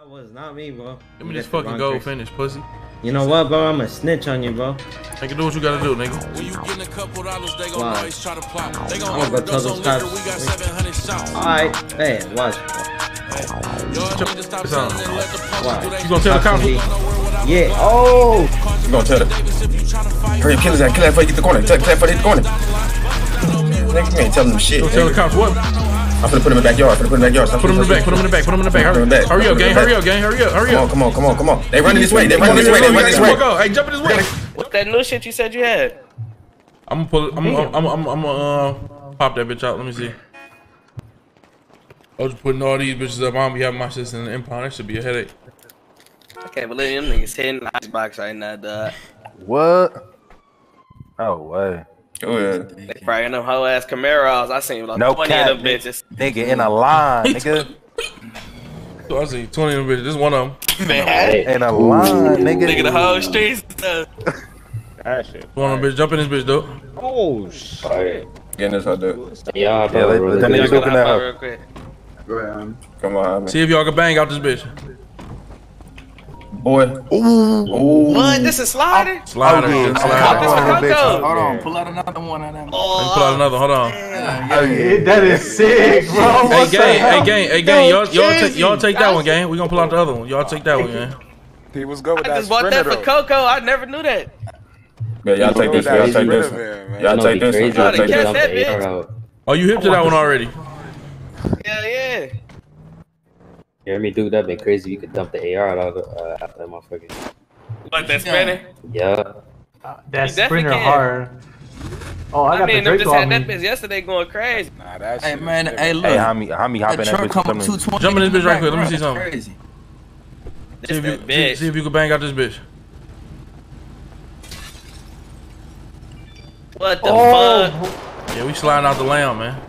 That was not me, bro. Give me You this fucking wrong gold person. finish, pussy. You know what, bro? I'm a snitch on you, bro. Nigga, do what you gotta do, nigga. When you get a couple dollars, they gon' Wow. always try to plot. They gon' I'm gonna go tell overdose those cops. We got 700 shots. Alright, hey, watch. Y'all need to stop It's on. selling and let the Why? public do You gonna tell the cops? Yeah. Oh. You gonna tell them. Hurry up, kill his ass. Kill that before you get the corner. Kill that before they get the corner. Nigga, you ain't telling them shit. Don't tell the cops what? I'm finna put him in the backyard. Finna put him in the backyard. Stop Put him in the shooting, back, put him in the back, put him in the back. Put him in the Hurry, back. hurry up, gang, hurry up, gang, hurry up, hurry Come on, up. come on, come on, come on. They running this way. They Come running this way. They running this way. Go, hey, jump in this way. What's that new shit you said you had? I'm gonna pull. I'm gonna, I'm, I'm, I'm, uh, pop that bitch out. Let me see. I was putting all these bitches up. I don't be having my sister in the impound. That should be a headache. I can't believe them niggas hitting the icebox right now, dog. What? No way. Oh, Go ahead. They probably in them whole ass Camaros. I seen like No 20 cap, of them bitches. Nigga in a line, nigga. I see 20 of them bitches. This one of them. Man, In a line, nigga. nigga, the whole streets. That shit. One of them bitches. Jump in this bitch, though. Oh shit. Getting this out there. Yeah, Yeah, bro. let, really let that good. nigga y'all scoop gonna in that hop out hoe. real quick. Come on, man. See if y'all can bang out this bitch. Boy. Ooh. What? This is slider? Oh, slide Oh, her, yeah. slide Pop this Oh, for. Coco. Hold on, pull out another one of them. Oh, Let me pull out another. Hold on. Oh, that is sick, bro. Hey, gang. Hey, gang. Hey, gang. Y'all, y'all, take, y'all take that one, gang. We gonna pull out the other one. Y'all take that one, gang. He was good with I that just bought that for though. Coco. I never knew that. Yeah, y'all take this. Y'all take this. Y'all take this Y'all take this catch dump one. that the AR bitch. out. Oh, you hip to that one already? Yeah, yeah. You hear me, dude? That'd be crazy. You could dump the AR out of uh, after that motherfucker. What, that spinner? Yeah. That You definitely sprinter can. hard. Oh, I I got mean, the them Draco just had on that me. bitch yesterday going crazy. Nah, that Hey shit man, hey different. Hey, look. homie, homie, hop in that bitch. come Come in. Jump in this bitch right quick. Let me see something. Crazy. See This if, you, that see, bitch. see if you can bang out this bitch. What the Oh, fuck? Yeah, we sliding out the lamb, man.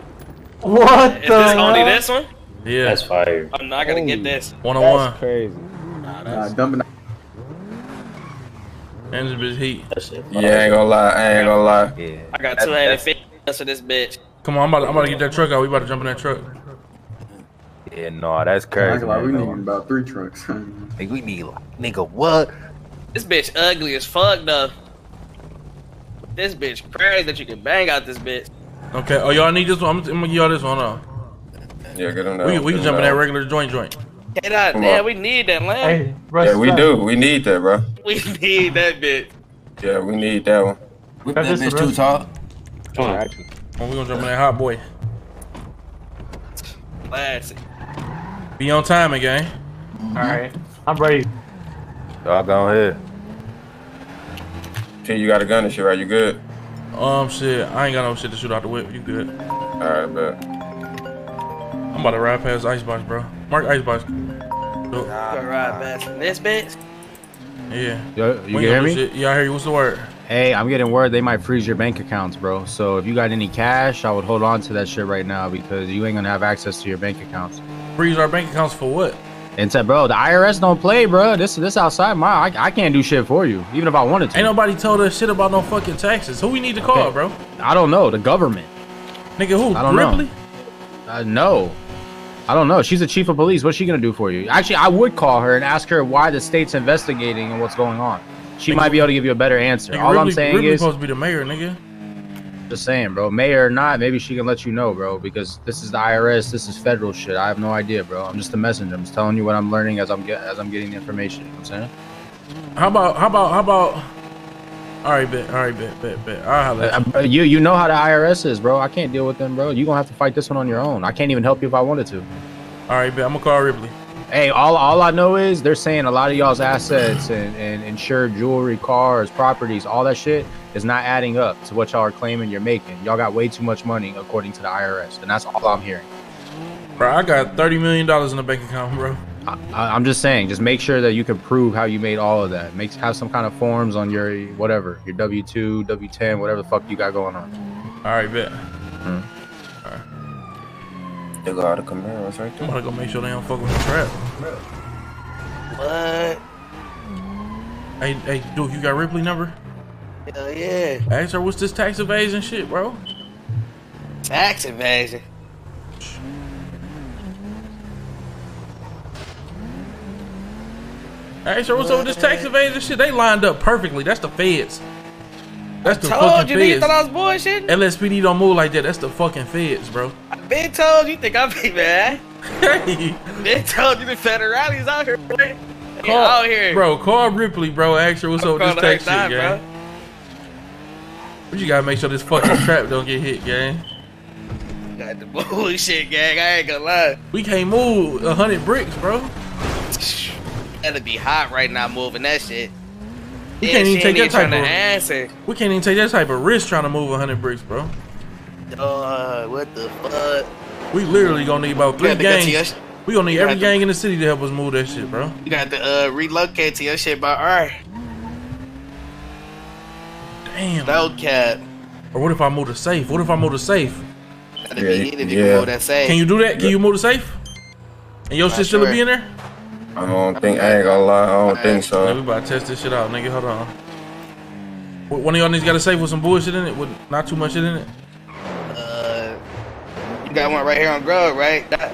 what Is the this only this one? Yeah, That's fire. I'm not gonna get this. one on one. crazy. And this bitch heat. That shit. Yeah, I ain't gonna lie. I ain't gonna lie. Yeah. I got That- 250 for this bitch. Come on, I'm about, to, I'm about to get that truck out. We about to jump in that truck. Yeah, no, that's crazy. Like, we man. need about three trucks. Nigga, we need like, nigga, what? This bitch ugly as fuck though. This bitch crazy that you can bang out this bitch. Okay. Oh, y'all need this one. I'm, I'm gonna give y'all this one. Hold on. Yeah, get him down. We, can- we can jump in that regular joint joint. Get out, Come man. We need that land. Hey, Russ, Yeah, we Russ. do. We need that, bro. We need that bitch. Yeah, we need that one. Whip Got that this bitch too tall. Come on, actually. Oh, we gonna jump in that hot boy. Classic. Be on time again. All right, I'm ready. Y'all go ahead. T, you got a gun and shit, right? You good? Um, shit. I ain't got no shit to shoot out the whip. You good? All right, bet. I'm about to ride past Icebox, bro. Mark Icebox. You gonna ride past this bitch? Yeah. Yo, you can hear me? shit. Yeah, I hear you. What's the word? Hey, I'm getting word they might freeze your bank accounts, bro. So if you got any cash, I would hold on to that shit right now because you ain't gonna have access to your bank accounts. Freeze our bank accounts for what? And said, bro, the IRS don't play, bro. This this outside my I, I can't do shit for you, even if I wanted to. Ain't nobody told us shit about no fucking taxes. Who we need to call, Okay. bro? I don't know the government. Nigga, who? I don't know. Uh, no, I don't know. She's the chief of police. What's she gonna do for you? Actually, I would call her and ask her why the state's investigating and what's going on. She Nigga, might be able to give you a better answer. Nigga, All Ripley, I'm saying Ripley is, supposed to be the mayor, nigga. Just saying, bro. Mayor or not, maybe she can let you know, bro. Because this is the IRS. This is federal shit. I have no idea, bro. I'm just a messenger. I'm just telling you what I'm learning as I'm get as I'm getting the information. You know what I'm saying. How about? How about? How about? All right, bet. All right, bet. Bet. Bet. I'll holler you. Uh, you you know how the IRS is, bro. I can't deal with them, bro. You gonna have to fight this one on your own. I can't even help you if I wanted to. All right, bet. I'm gonna call Ripley. Hey, all, all I know is they're saying a lot of y'all's assets and, and insured jewelry, cars, properties, all that shit is not adding up to what y'all are claiming you're making. Y'all got way too much money according to the IRS, and that's all I'm hearing. Bro, I got thirty million dollars in the bank account, bro. I, I'm just saying, just make sure that you can prove how you made all of that. Make have some kind of forms on your whatever, your W two, W ten, whatever the fuck you got going on. All right, bet. Hmm. They got all the Camaros right I'm gonna go make sure they don't fuck with the trap. What? Hey, hey, dude, you got Ripley number? Hell yeah. Ask her what's this tax evasion shit, bro. Tax evasion. Hey, sure, what's up with this tax evasion shit? They lined up perfectly. That's the feds. That's the Told fucking you, feds. thought I was bullshitting. LSPD don't move like that. That's the fucking feds, bro. I Been told you think I'm big man. Hey, Been told you the federales out here, boy. They call, out here, bro. Call Ripley, bro. Ask her what's up with this tax shit, time, gang. But you gotta make sure this fucking trap don't get hit, gang. Got the bullshit, gang. I ain't gonna lie. We can't move a hundred bricks, bro. That'd be hot right now moving that shit. We Yeah, can't she even take that type of. answer. We can't even take that type of risk trying to move a hundred bricks, bro. Uh, what the fuck? We literally gonna need about You three got to go to your, gangs. We gonna need you every have to- gang in the city to help us move that shit, bro. you got to uh relocate to your shit, but alright. Damn. No cap. Or what if I move the safe? What if I move the safe? That'd Yeah, be needed if yeah. you move that safe. Can you do that? Can you move the safe? And your Not shit still sure. be in there? I don't think I ain't gonna lie. I don't think Man, we so. about to test this shit out, nigga. Hold on. Wh- One of y'all niggas got a safe with some bullshit in it, with not too much shit in it. Uh, you got one right here on Grub, right? That-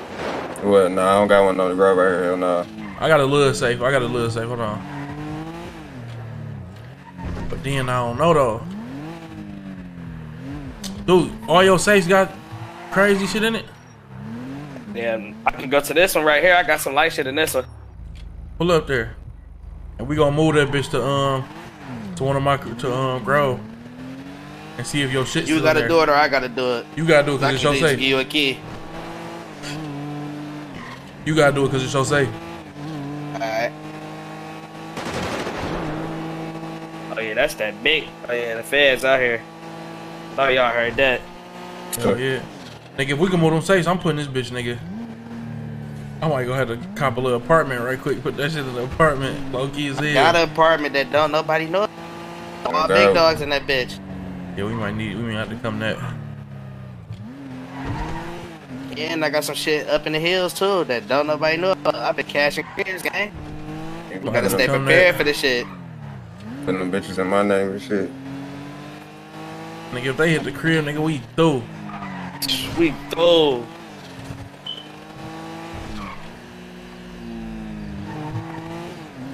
What? Nah, I don't got one on the ground right here. Hell nah. I got a little safe. I got a little safe. Hold on. But then I don't know though. Dude, all your safes got crazy shit in it. Damn, I can go to this one right here. I got some light shit in this one. Pull up there, and we gonna move that bitch to um to one of my to um grow. and see if your shit. You gotta do it or I gotta do it. You gotta do it because it's can your safe. give you a key. You gotta do it because it's your safe. Alright. Oh yeah, that's that big. Oh yeah, the feds out here. Thought y'all heard that. Oh yeah. Nigga, if we can move them safes, I'm putting this bitch, nigga. I might go ahead to cop a little apartment right quick. Put that shit in the apartment. Low key as hell. Got an apartment that don't nobody know. All Okay. big dogs in that bitch. Yeah, we might need. We might have to come that. Yeah, And I got some shit up in the hills too that don't nobody know. I've been cashing cribs, gang. We gotta to stay prepared that. for this shit. Putting them bitches in my name and shit. Nigga, if they hit the crib, nigga, we through. We go.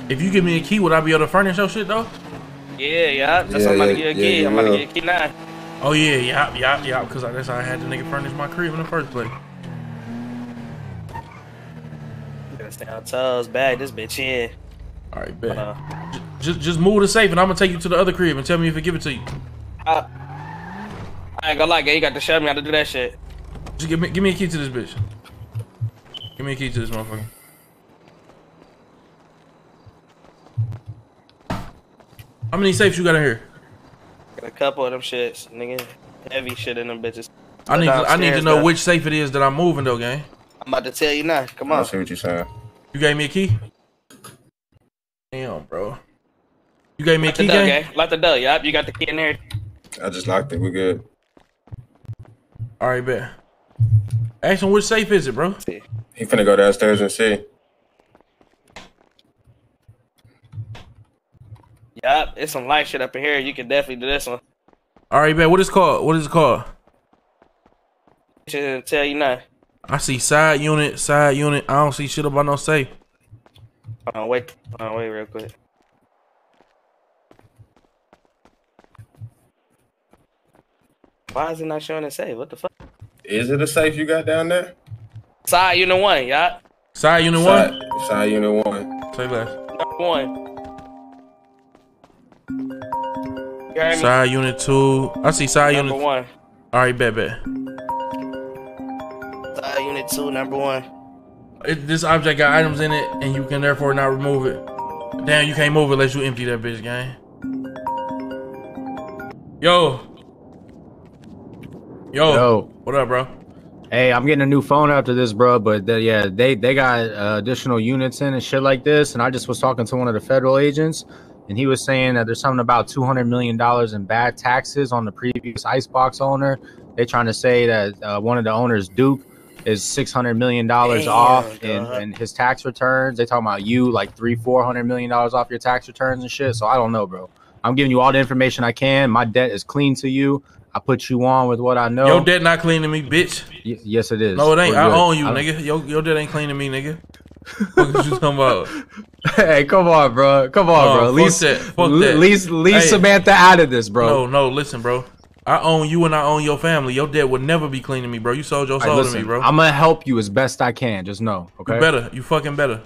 If you give me a key, would I be able to furnish your shit though? Yeah, yeah. That's Yeah, what I'm about to get a yeah, key. you I'm about to get a key now. Oh yeah, yeah, yeah, yeah. Because that's how I had the nigga furnish my crib in the first place. Gotta stay on toes. Bag this bitch in. All right, bet. Uh, just, just move the safe, and I'm gonna take you to the other crib and tell me if it give it to you. I, I ain't gonna lie, gang. You got to show me how to do that shit. Just give me, give me a key to this bitch. Give me a key to this motherfucker. How many safes you got in here? Got a couple of them shits, nigga. Heavy shit in them bitches. I need, to, I need to know though. which safe it is that I'm moving though, gang. I'm about to tell you now. Come on. I see what you're saying. You gave me a key. Damn, bro. You gave me a Lock the key, door, gang. gang. Lock the door. Yup, you got the key in there. I just locked it. We're good. All right, bet. Ask him which safe is it, bro? He finna go downstairs and see. Yup, it's some light shit up in here. You can definitely do this one. All right, man. What is it called? What is it called? Should tell you now. I see side unit, side unit. I don't see shit about no safe. Hold on, wait. Hold wait real quick. Why is it not showing a safe? What the fuck? Is it a safe you got down there? Side unit one, yup. Side unit Side, one. side unit one. Say less. One. Side unit two. I see side number unit. one. All right, bet, bet. Side unit two, number one. It, this object got items in it, and you can therefore not remove it. Damn, you can't move it unless you empty that bitch, gang. Yo. Yo. Yo. What up, bro? Hey, I'm getting a new phone after this, bro. But the, yeah, they they got uh, additional units in and shit like this. And I just was talking to one of the federal agents, and he was saying that there's something about 200 million dollars in bad taxes on the previous Icebox owner. They're trying to say that uh, one of the owners, Duke, is 600 million dollars off in, in his tax returns. They talking about you like three, four hundred million dollars off your tax returns and shit. So I don't know, bro. I'm giving you all the information I can. My debt is clean to you. I put you on with what I know. Your debt not clean to me, bitch. Y- yes, it is. No, it ain't. I own you, I- nigga. Your, your debt ain't clean to me, nigga. What is you talking about? Hey, come on, bro. Come on, No, bro. At fuck least, that. Fuck that. least, leave Hey. Samantha out of this, bro. No, no, listen, bro. I own you and I own your family. Your debt would never be clean to me, bro. You sold your soul to listen, me, bro. I'm gonna help you as best I can. Just know, okay? You better. You fucking better.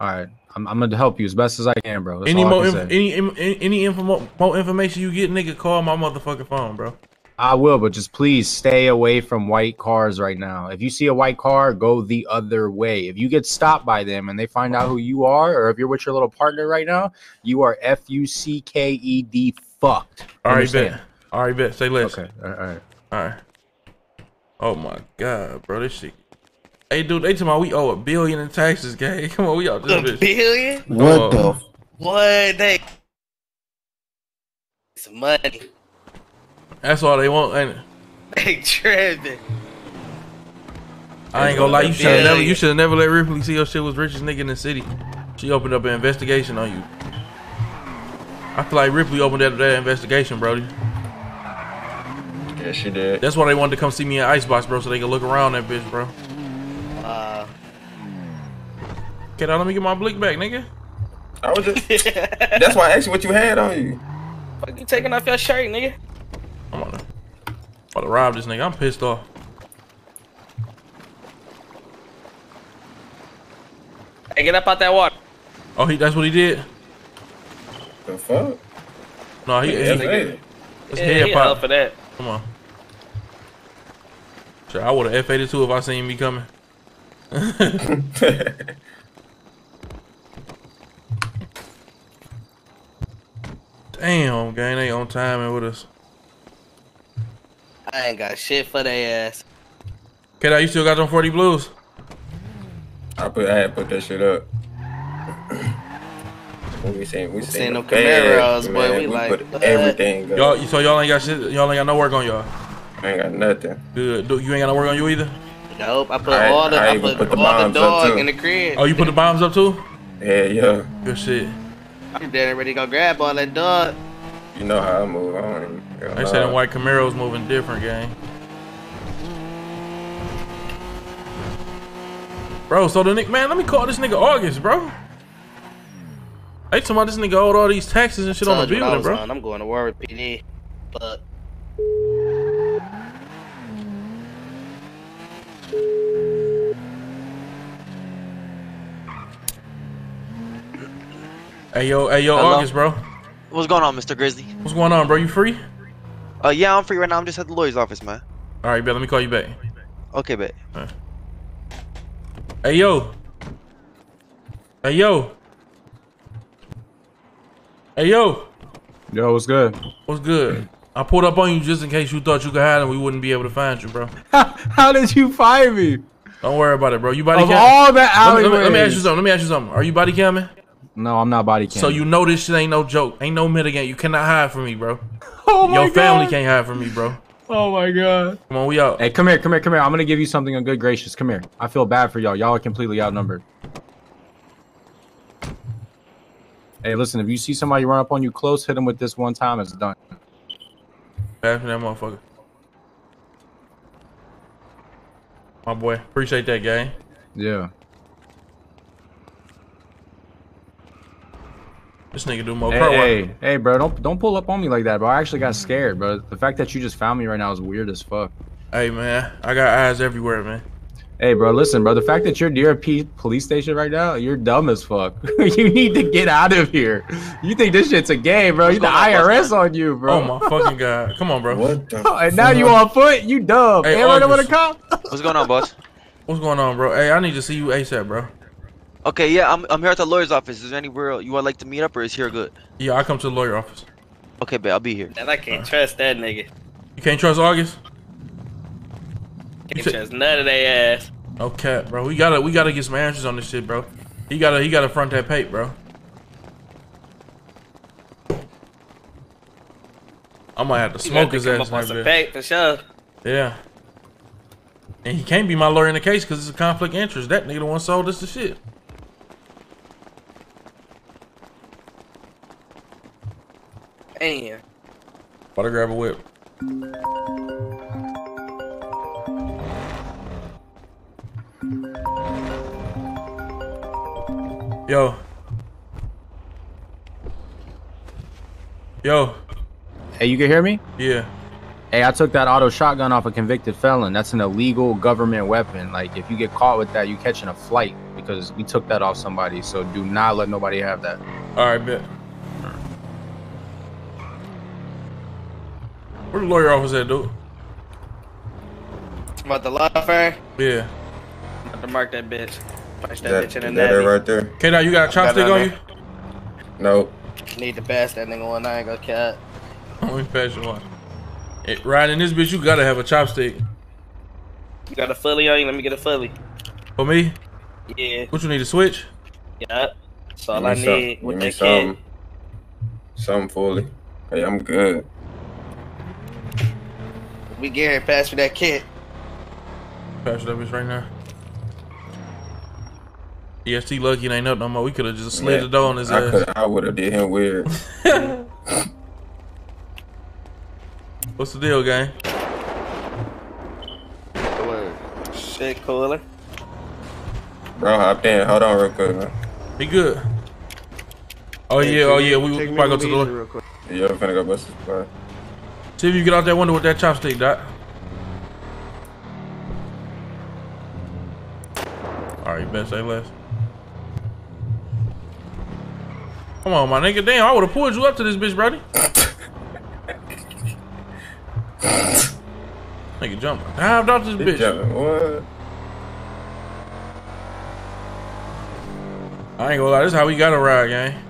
All right, I'm, I'm gonna help you as best as I can, bro. That's any more, inf- any, any, any info, more information you get, nigga, call my motherfucking phone, bro. I will, but just please stay away from white cars right now. If you see a white car, go the other way. If you get stopped by them and they find out who you are, or if you're with your little partner right now, you are F U C K E D fucked. All right, Understand? bet. All right, bet. Say less. Okay. All right. All right. Oh my god, bro, this shit. Hey, dude, they talking about we owe a billion in taxes, gang. Come on, we out this A bitch. billion? What uh, the? What they? Some money. That's all they want, ain't it? They tripping. I ain't gonna lie, you should have never, you should have never let Ripley see your shit was richest nigga in the city. She opened up an investigation on you. I feel like Ripley opened that, that investigation, Brody. Yeah, she did. That's why they wanted to come see me in Icebox, bro, so they could look around that bitch, bro. Uh, Okay, now let me get my blick back, nigga. I was just. That's why I asked you what you had on you. fuck you taking off your shirt, nigga? I'm gonna, about to rob this nigga. I'm pissed off. Hey, get up out that water. Oh, he that's what he did. The fuck? No, he, Yeah, he, hey. his Yeah, head he pop. for that. Come on. Sure, I would have F8 too if I seen me coming. Damn, gang, they on time and with us. I ain't got shit for their ass. Okay, now you still got them 40 blues? I put I had put that shit up. we seen we Seen seen them the bags, Camaros, boy, man. we like, put what? everything. Up. Y'all, so y'all ain't got shit. Y'all ain't got no work on y'all. I ain't got nothing. Good. You ain't got no work on you either. Nope, I put I- all the I I, put, put the all the bombs dog in the crib. Oh, you put the bombs up too? Yeah, yeah. Good shit. I'm dead ready to go grab all that dog. You know how I move. I don't even. hell They said them nah. white Camaros moving different, gang. Bro, so the nigga, man, let me call this nigga August, bro. Hey, talking about this nigga owed all these taxes and shit on the Told you what building, bro. on. I'm going to war with PD. But Hey yo, hey yo, Hello? August, bro. What's going on, Mr. Grizzley? What's going on, bro? You free? Uh, yeah, I'm free right now. I'm just at the lawyer's office, man. All right, bet. Let me call you back. Okay, bet. Hey yo. Hey yo. Hey yo. Yo, what's good? What's good? I pulled up on you just in case you thought you could hide and we wouldn't be able to find you, bro. How did you find me? Don't worry about it, bro. You body Of cam? all the let me, let me- let me ask you something. Let me ask you something. Are you body camming? No, I'm not body cam. So you know this shit ain't no joke. Ain't no mitigate. You cannot hide from me, bro. Oh my Your family can't hide from me, bro. Oh my god. Come on, we out. Hey, come here, come here, come here. I'm gonna give you something on good gracious. Come here. I feel bad for y'all. Y'all are completely outnumbered. Hey, listen, if you see somebody run up on you close, hit them with this one time, it's done. Bad for that motherfucker. My boy. Appreciate that, gang. Yeah. This nigga do more Hey, pro work. hey, hey, bro, don't don't pull up on me like that, bro. I actually got scared, bro. The fact that you just found me right now is weird as fuck. Hey, man. I got eyes everywhere, man. Hey, bro, listen, bro. The fact that you're near a P- police station right now, you're dumb as fuck. you need to get out of here. You think this shit's a game, bro? You the IRS on you, bro. Oh, my fucking God. Come on, bro. What the? and now you on foot? You dumb. Hey, Hey, run over the cop. What's going on, boss? What's going on, bro? Hey, I need to see you ASAP, bro. Okay, yeah, I'm, I'm here at the lawyer's office. Is there anywhere you would like to meet up, or is here good? Yeah, I come to the lawyer office. Okay, bet. I'll be here. and I can't trust that nigga. You can't trust August? Can't said- trust none of they ass. Okay, bro. We gotta we gotta get some answers on this shit, bro. He gotta he gotta front that pay, bro. I might have to You gotta smoke his come ass up on like some that. paper for sure. Yeah. And he can't be my lawyer in the case because it's a conflict of interest. That nigga the one sold us the shit. And. Why'd grab a whip? Yo. Yo. Hey, you can hear me? Yeah. Hey, I took that auto shotgun off a convicted felon. That's an illegal government weapon. Like, if you get caught with that, you're catching a flight because we took that off somebody. So do not let nobody have that. All right, bet. Where the lawyer office at, dude? About the law firm? Yeah. About to mark that bitch. Punch that, That, bitch in the that it navy. right there. K now you got a chopstick on you? Nope. Need to pass that nigga one. I ain't gonna cat. Let me pass you one. Hey, riding this bitch, you gotta have a chopstick. You got a fully on you? Let me get a fully. For me? Yeah. What you need a switch? Yeah. That's all Give I me some- need give with me that something. kid. Something fully. Hey, I'm good. We get here, pass me that kid. Pass that bitch right now. EST lucky it ain't up no more. We could have just slid Yeah, the door on his I ass. could. I would have did him weird. What's the deal, gang? Shit cooler. Bro, hopped in. Hold on real quick, man. He good. Oh yeah, oh yeah. We, we probably go to the door. You ever finna go bust his butt? See if you get out that window with that chopstick, Doc. Alright, you better say less. Come on, my nigga. Damn, I would have pulled you up to this bitch, Brody. nigga jump. Dived off this bitch. jumping, What? I ain't gonna lie, this is how we gotta ride, gang.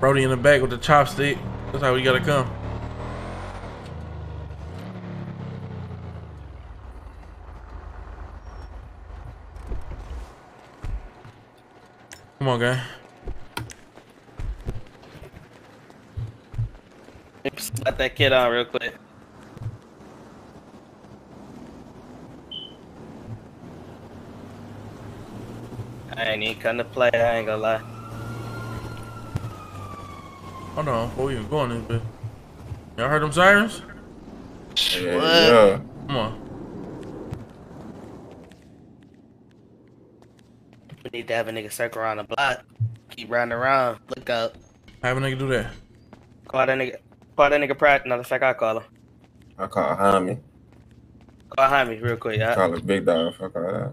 Brody in the back with the chopstick. That's how we gotta come. Come on, gang. Let that kid on real quick. I ain't even come to play. I ain't gonna lie. Hold on, before we even go on this bitch. Y'all heard them sirens? Yeah, yeah. Come on. We need to have a nigga circle around the block. Keep riding around. Look up. Have a nigga do that. Call that nigga. Call that nigga Pratt. Another fact I call him. I call Hami. Call Jaime real quick, yeah. Call it Big Dog. Fuck all that.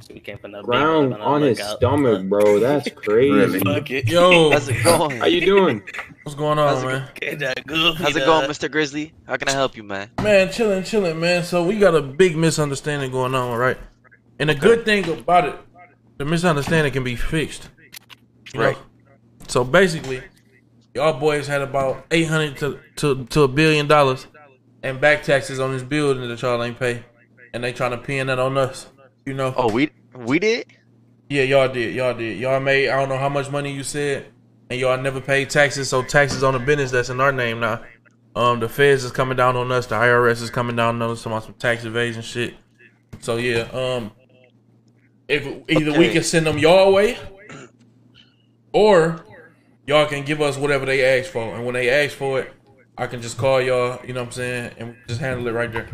So we can't put no big Ground on his lookout. stomach, bro. That's crazy. Really? Fuck it. Yo, How's it going? How you doing? what's going on, man? Get that goofy How's it going, Mr. Grizzley? How can I help you, man? Man, chilling, chilling, man. So we got a big misunderstanding going on, right? And the good thing about it, the misunderstanding can be fixed. You know? Right. So basically, y'all boys had about eight hundred to, to to a billion dollars and back taxes on this building that y'all ain't pay, and they trying to pin that on us. You know? Oh, we we did. Yeah, y'all did. Y'all did. Y'all made I don't know how much money you said, and y'all never paid taxes. So taxes on the business that's in our name now. Um, the feds is coming down on us. The IRS is coming down on us about some tax evasion shit. So yeah, um, if either we can send them y'all way, or y'all can give us whatever they ask for, and when they ask for it, I can just call y'all. You know what I'm saying, and just handle it right there.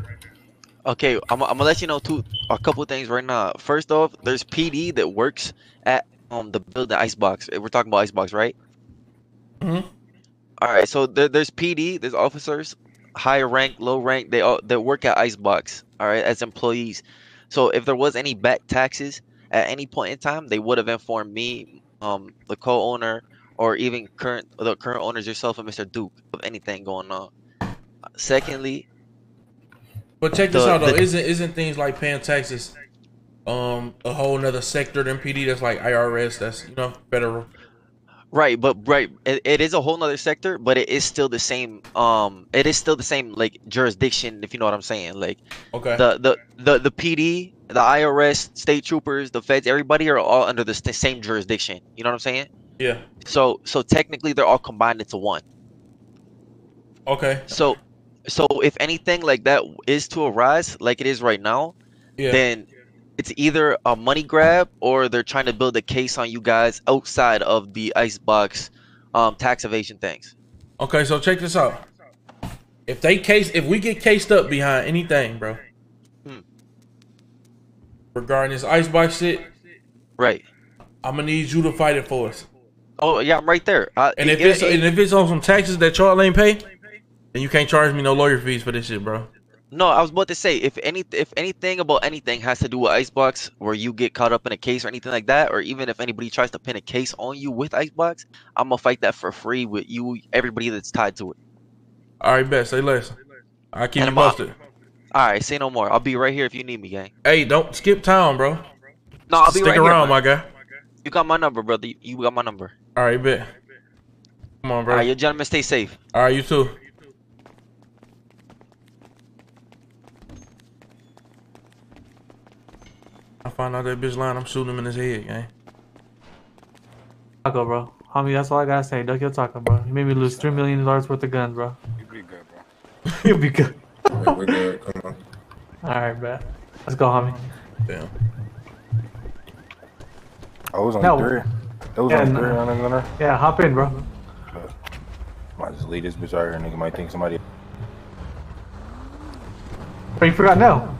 Okay, I'm, I'm gonna let you know two a couple things right now. First off, there's PD that works at um the building Icebox. We're talking about Icebox, right? Mhm. All right, so there, there's PD, there's officers, high rank, low rank. They all they work at Icebox. All right, as employees. So if there was any back taxes at any point in time, they would have informed me, um, the co-owner, or even current the current owners yourself and Mr. Duke of anything going on. Secondly, But check this The- out though, the- isn't isn't things like paying taxes um a whole nother sector than PD that's like IRS that's you know federal. Right, but right, it, it is a whole nother sector, but it is still the same. Um, it is still the same like jurisdiction, if you know what I'm saying. Like Okay. the the the the PD, the IRS, state troopers, the feds, everybody are all under the st- same jurisdiction. You know what I'm saying? yeah. So so technically, they're all combined into one. Okay. So so if anything like that is to arise, like it is right now, Yeah. then it's either a money grab or they're trying to build a case on you guys outside of the icebox um, tax evasion things. Okay, so check this out. If they case if we get cased up behind anything, bro. Hmm. Regarding this icebox shit, Right. I'm gonna need you to fight it for us. Oh yeah, I'm right there. And if it- it's it- and if it's on some taxes that y'all ain't pay, then you can't charge me no lawyer fees for this shit, bro. No, I was about to say if any if anything about anything has to do with Icebox, where you get caught up in a case or anything like that, or even if anybody tries to pin a case on you with Icebox, I'm gonna fight that for free with you, everybody that's tied to it. All right, bet. Say less. I keep And you posted. All right, say no more. I'll be right here if you need me, gang. Hey, don't skip town, bro. No, I'll be Stick right here, around, man. my guy. You got my number, brother. You- You got my number. All right, bet. Come on, bro. All right, you gentlemen, stay safe. All right, you too. I find out that bitch lying. I'm shooting him in his head, gang. Taco, bro. Homie, that's all I gotta say. Duck your taco, bro. You made me lose three million dollars worth of guns, bro. You be good, bro. You'll be good. Yeah, we're good. Come on. All right, bro. Let's go, homie. Damn. I was on No. three. That was Yeah, on no. three on the gunner. Yeah, hop in, bro. Might just leave this bitch out here. Nigga might think somebody. But you forgot now.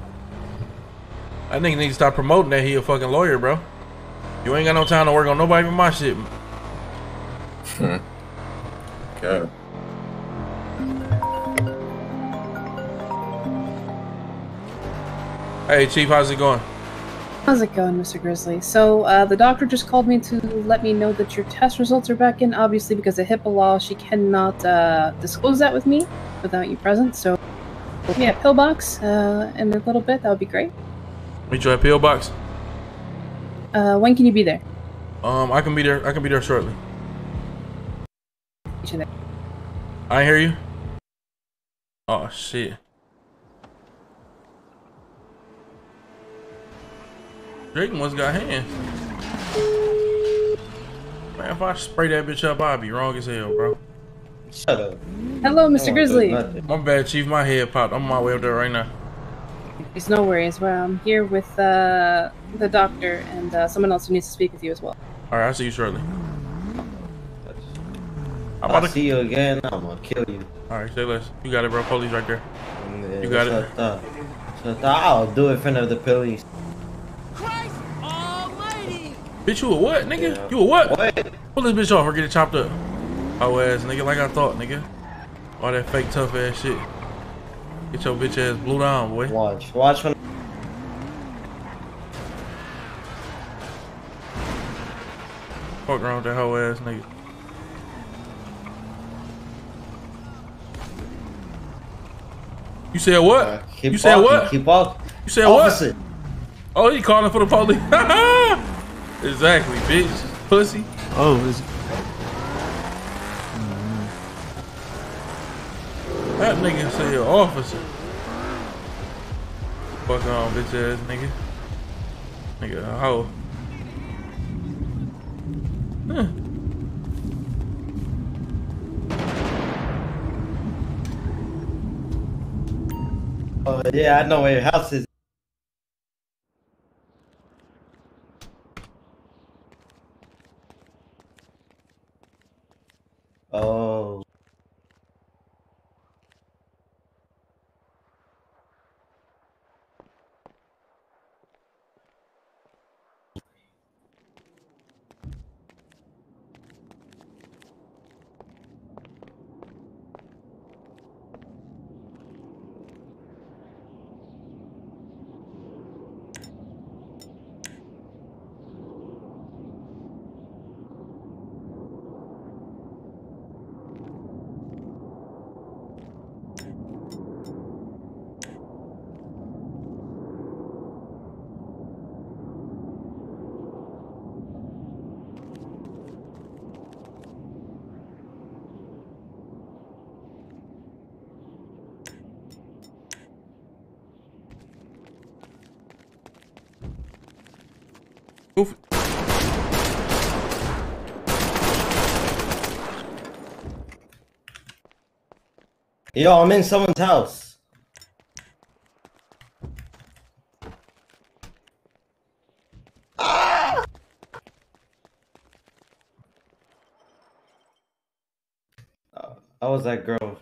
I think you need to stop promoting that he a fucking lawyer, bro. You ain't got no time to work on nobody but my shit. Okay. Hey, Chief, how's it going? How's it going, Mr. Grizzley? So, uh, the doctor just called me to let me know that your test results are back in. Obviously, because of HIPAA law, she cannot uh, disclose that with me without you present. So, yeah, pillbox uh, in a little bit. That would be great. Meet you at Pillbox. Uh, when can you be there? Um, I can be there. I can be there shortly. Meet you there. I hear you. Oh shit. Drake must got hands. Man, if I spray that bitch up, I'd be wrong as hell, bro. Shut up. Hello, Mr. Grizzley. My bad, Chief. My head popped. I'm on my way up there right now. There's no worries. Well, I'm here with uh, the doctor and uh, someone else who needs to speak with you as well. All right, I'll see you shortly. I'm I'll about to. see you again. I'm gonna kill you. All right, say less. You got it, bro. Police right there. Yeah, You got it. shut up. Shut up. I'll do it in front of the police. Bitch, you a what, nigga? Yeah. You a what? What? Pull this bitch off or get it chopped up. Oh ass nigga, like I thought, nigga. All that fake tough ass shit. Get your bitch ass blew down, boy. Watch. Watch when. Fuck around with that whole ass nigga. You said what? Uh, you said walking, what? Keep walking. You said Officer. what? Oh, he calling for the police. exactly, bitch. Pussy. Oh, is That nigga said officer. Fuck on, bitch ass nigga. Nigga, a. Oh yeah, I know where your house is. Oh. Yo, I'm in someone's house. Ah! How was that girl?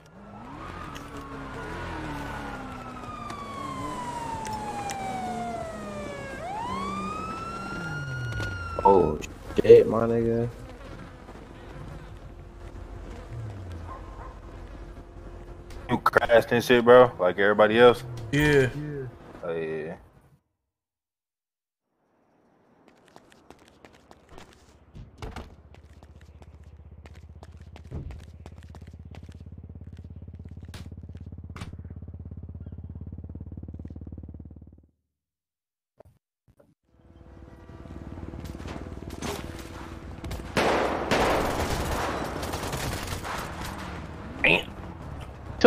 Oh shit, my nigga. Fast and shit, bro? Like everybody else? Yeah. Oh yeah.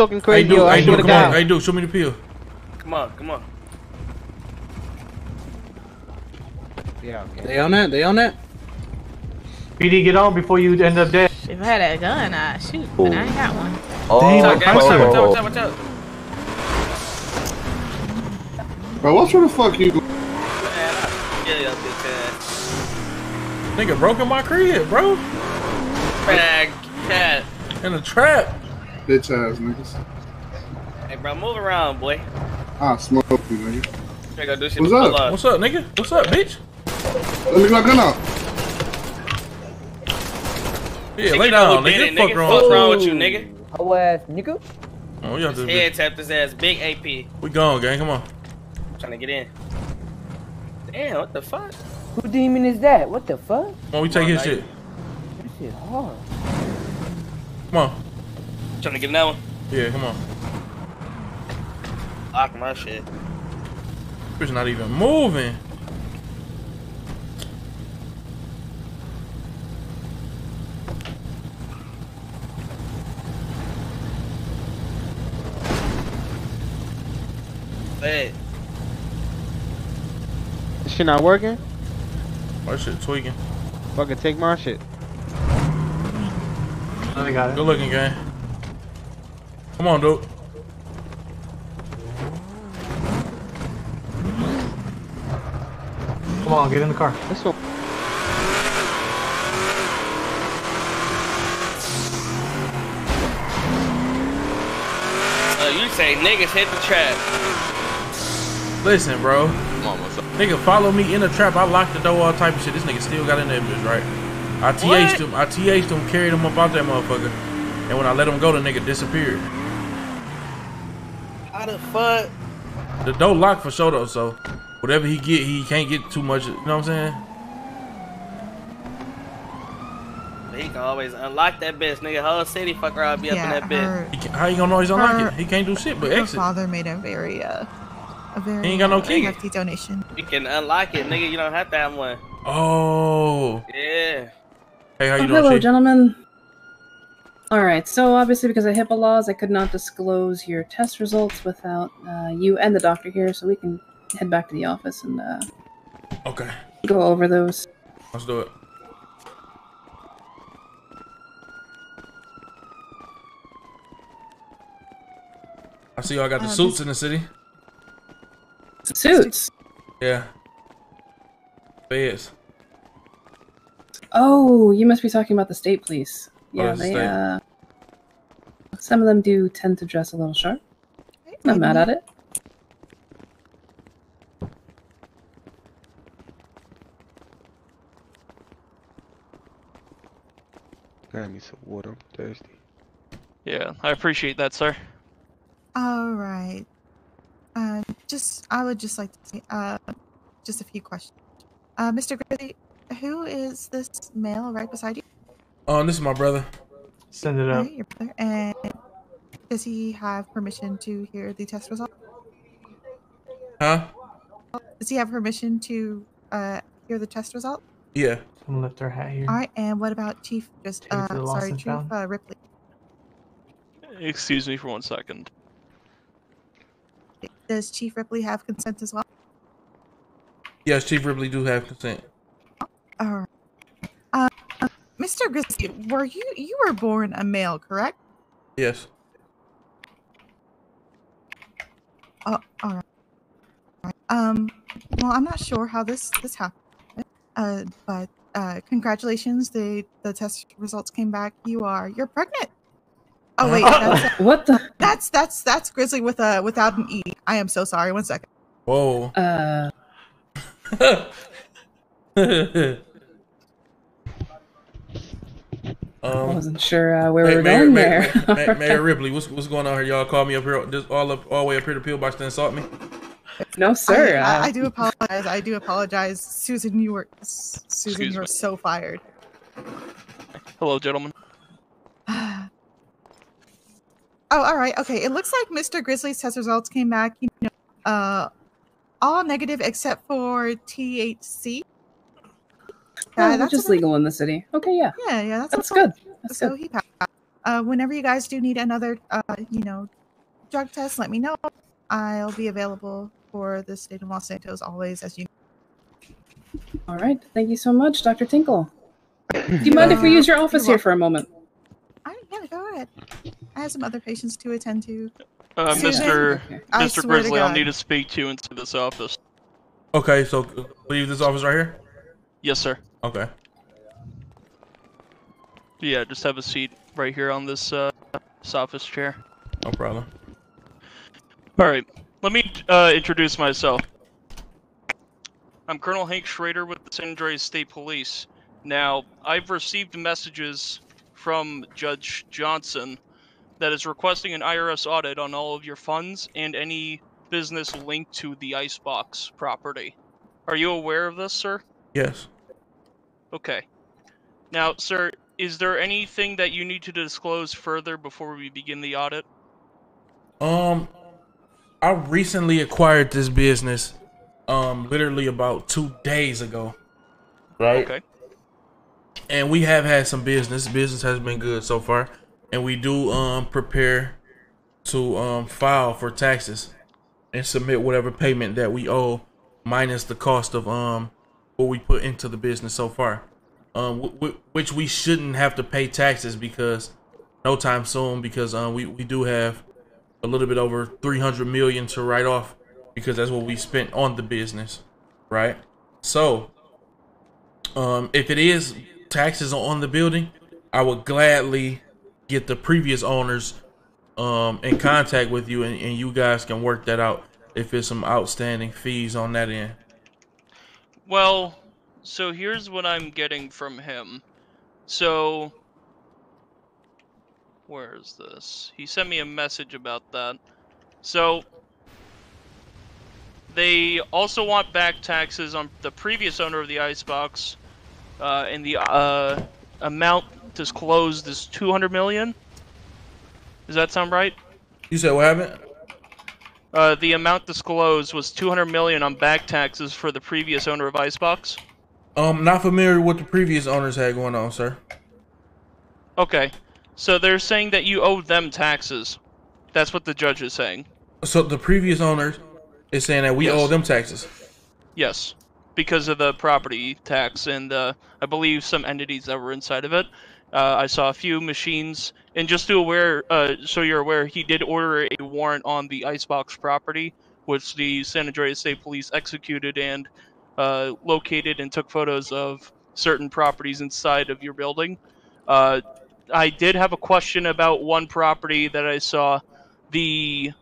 Talking Hey, crazy, dude, yo. I hey, swear dude, to come on. I do. show me the pill. Come on, come on. Yeah, okay. They on that? They on that? PD, get on before you end up dead. If I had a gun, I'd shoot, but I ain't got one. Oh, Dang, Watch out, watch out, watch out, watch out, watch out. Bro, what sort of fuck you? Man, I'll kill your bitch. Nigga broke in my crib, bro. Bag cat. In a trap. Bitch ass niggas. Hey, bro, move around, boy. I'll smoke you, nigga. They gonna do shit What's up? pull. What's up, nigga? What's up, bitch? Let me get my gun out. Yeah, Nigga lay down, who did nigga. it, Fuck nigga. wrong. What's wrong with you, nigga? Hoe ass nigga. Oh, we got this. head bitch. tapped his ass. Big AP. We gone, gang. Come on. Trying to get in. Damn, what the fuck? Who demon is that? What the fuck? Come on, we take his on, shit. This shit hard. Come on. Trying to get in that one. Yeah, come on. Lock my shit. Bitch not even moving. Hey, This shit not working? My shit tweaking. Fucking take my shit. I got it. Good looking, gang. Come on, dude. Come on, get in the car. This one. uh, you say niggas hit the trap. Listen, bro. Come on, what's up? Nigga, follow me in the trap. I locked the door, all type of shit. This nigga still got in there, bitch, right? I TH'd him. I TH'd him, carried him up out that motherfucker. And when I let him go, the nigga disappeared. How the fuck? The door locked for sure, though, so whatever he get, he can't get too much. You know what I'm saying? He can always unlock that bitch, nigga. Whole city fucker, I'll be up in that bitch. her- He can, how you gonna know he's unlocked Her- it? He can't do shit but Her exit. father made a very, uh, a very He ain't got no uh, key. hefty donation. You can unlock it, nigga. You don't have to have one. Oh. Yeah. Hey, how Oh, you doing, hello, Chief? gentlemen. All right, so obviously because of HIPAA laws, I could not disclose your test results without uh, you and the doctor here, so we can head back to the office and uh, Okay. go over those. Let's do it. I see y'all got the Uh, suits in the city. Suits. Yeah. Feds. Oh, you must be talking about the state police. Yeah, they. state. Uh, some of them do tend to dress a little sharp. I'm not mad at it. Got me some water. I'm thirsty. Yeah, I appreciate that, sir. All right. Uh, just, I would just like to say, uh, just a few questions. Uh, Mr. Grizzley, who is this male right beside you? Oh, this is my brother. Send it up. Alright, your brother. And does he have permission to hear the test result? Huh? Does he have permission to uh, hear the test result? Yeah. Someone lift their hat here. All right. And what about Chief? Just uh, to the lost sorry, Chief uh, Ripley. Excuse me for one second. Does Chief Ripley have consent as well? Yes, Chief Ripley do have consent. All right. Uh, Mr. Grizzley, were you you were born a male, correct? Yes. Oh, all right. All right. Um, well, I'm not sure how this this happened, uh, but uh, congratulations. The the test results came back. You are you're pregnant. Oh wait, that's, what the? That's that's that's Grizzly with a without an e. I am so sorry. One second. Whoa. Uh. I Um, wasn't sure uh, where we were Mayor, going Mayor, there. Mayor, Mayor Ripley, what's what's going on here? Y'all call me up here, just all up, all the way up here to Pillbox to insult me. no, sir. I, uh, I, I do apologize. I do apologize, Susan. You were Susan. Excuse You were me. so fired. Hello, gentlemen. Oh, all right. Okay. It looks like Mr. Grizzley's test results came back. You know, uh, all negative except for THC. Oh, that's which is about- legal in the city. Okay, yeah. Yeah, yeah, that's That's good. That's so good. he passed. Uh, whenever you guys do need another, uh, you know, drug test, let me know. I'll be available for the state of Los Santos always, as you. All right. Thank you so much, Dr. Tinkle. Do you mind if we use your office here for a moment? I, yeah, go ahead. I have some other patients to attend to. Uh, Mr. I Mr. Grizzley, I'll need to speak to you into this office. Okay, so leave this office right here. Yes, sir. Okay. Yeah, just have a seat right here on this uh, office chair. No problem. All right, let me uh, introduce myself. I'm Colonel Hank Schrader with the San Andreas State Police. Now, I've received messages from Judge Johnson that is requesting an IRS audit on all of your funds and any business linked to the Icebox property. Are you aware of this, sir? Yes. Okay. Now, sir, is there anything that you need to disclose further before we begin the audit? Um, I recently acquired this business, um, literally about two days ago. Right. Okay. And we have had some business. Business has been good so far, and we do um prepare to um file for taxes and submit whatever payment that we owe, minus the cost of um what we put into the business so far. Um, w- w- which we shouldn't have to pay taxes because no time soon because um we we do have a little bit over 300 million to write off because that's what we spent on the business, right? So, um, if it is taxes on the building, I would gladly get the previous owners um in contact with you and, and you guys can work that out if it's some outstanding fees on that end. Well, so here's what I'm getting from him. So, where is this? He sent me a message about that. So, they also want back taxes on the previous owner of the icebox, uh, and the uh, amount disclosed is 200 million. Does that sound right? You said what happened? Uh, the amount disclosed was 200 million on back taxes for the previous owner of Icebox. Um, not familiar with what the previous owners had going on, sir. Okay, so they're saying that you owe them taxes. That's what the judge is saying. So the previous owners is saying that we Yes. owe them taxes. Yes, because of the property tax and uh, I believe some entities that were inside of it. Uh, I saw a few machines, and just to aware, uh, so you're aware, he did order a warrant on the Icebox property, which the San Andreas State Police executed and uh, located and took photos of certain properties inside of your building. Uh, I did have a question about one property that I saw, the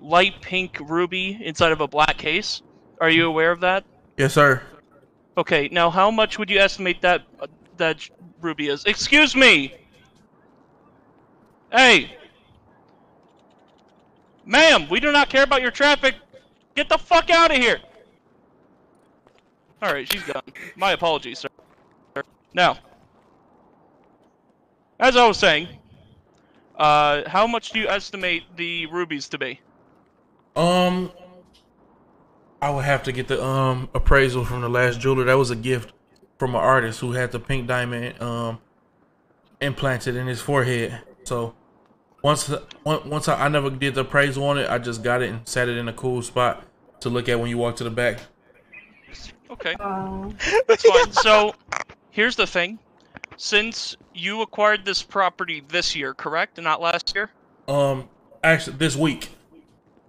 light pink ruby inside of a black case. Are you aware of that? Yes, sir. Okay, now how much would you estimate that that ruby is? Excuse me. Hey, ma'am, we do not care about your traffic. Get the fuck out of here. All right, she's gone. My apologies, sir. Now, as I was saying, uh, how much do you estimate the rubies to be? Um, I would have to get the um appraisal from the last jeweler. That was a gift from an artist who had the pink diamond um implanted in his forehead. So once once I, I never did the appraisal on it, I just got it and sat it in a cool spot to look at when you walk to the back. Okay. That's fine. So, here's the thing. Since you acquired this property this year, correct? And not last year? Um, actually, this week.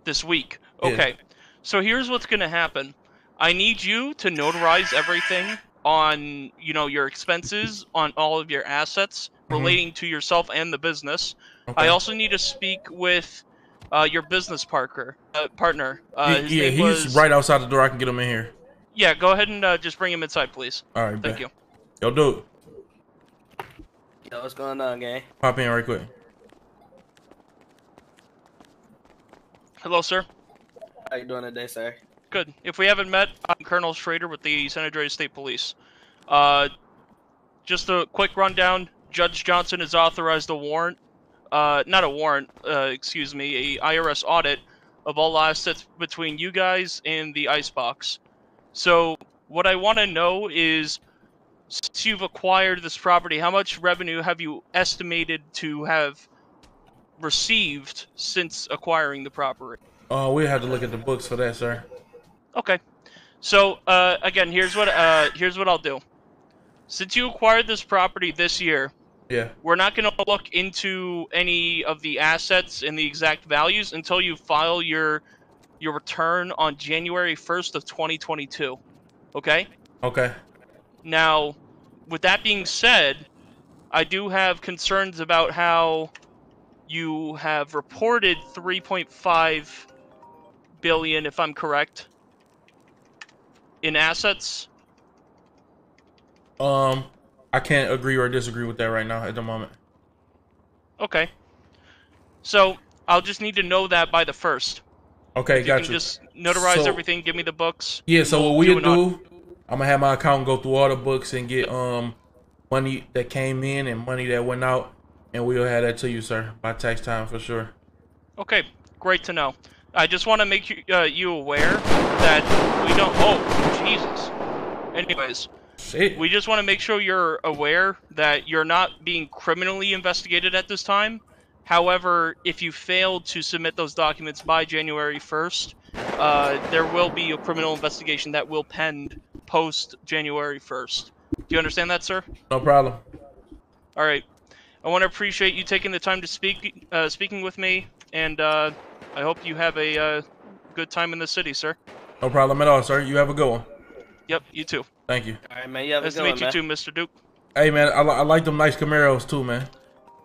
This week. Yeah. Okay. So here's what's going to happen. I need you to notarize everything on, you know, your expenses, on all of your assets Mhm. relating to yourself and the business. Okay. I also need to speak with uh, your business partner. Uh, partner. Uh, He- his yeah, he's was- right outside the door. I can get him in here. Yeah, go ahead and uh, just bring him inside, please. All right, Thank bet. you. Yo, dude. Yo, what's going on, gang? Pop in right quick. Hello, sir. How you doing today, sir? Good. If we haven't met, I'm Colonel Schrader with the San Andreas State Police. Uh, just a quick rundown. Judge Johnson has authorized a warrant, uh, not a warrant, uh, excuse me, a IRS audit of all assets between you guys and the Icebox. So, what I want to know is, since you've acquired this property, how much revenue have you estimated to have received since acquiring the property? Oh, we have to look at the books for that, sir. Okay. So uh, again, here's what uh, here's what I'll do. Since you acquired this property this year, Yeah. we're not going to look into any of the assets and the exact values until you file your your return on January 1st of 2022. Okay? Okay. Now, with that being said, I do have concerns about how you have reported 3.5 billion if I'm correct in assets. Um, I can't agree or disagree with that right now at the moment. Okay. So, I'll just need to know that by the first. Okay, If got you can you. just notarize So- everything, give me the books. Yeah, so what we'll au- do, I'm gonna have my accountant go through all the books and get um money that came in and money that went out, and we'll have that to you, sir, by tax time for sure. Okay, great to know. I just want to make you, uh, you aware that we don't. Oh, Jesus. Anyways, we just want to make sure you're aware that you're not being criminally investigated at this time. However, if you fail to submit those documents by January 1st, uh, there will be a criminal investigation that will pend post January 1st. Do you understand that, sir? No problem. All right. I want to appreciate you taking the time to speak, uh, speaking with me, and uh, I hope you have a uh, good time in the city, sir. No problem at all, sir. You have a good one. Yep, you too. Thank you. All right, man. You have Nice a to meet one, you man. too, Mr. Duke. Hey, man, I, li- I like them nice Camaros too, man.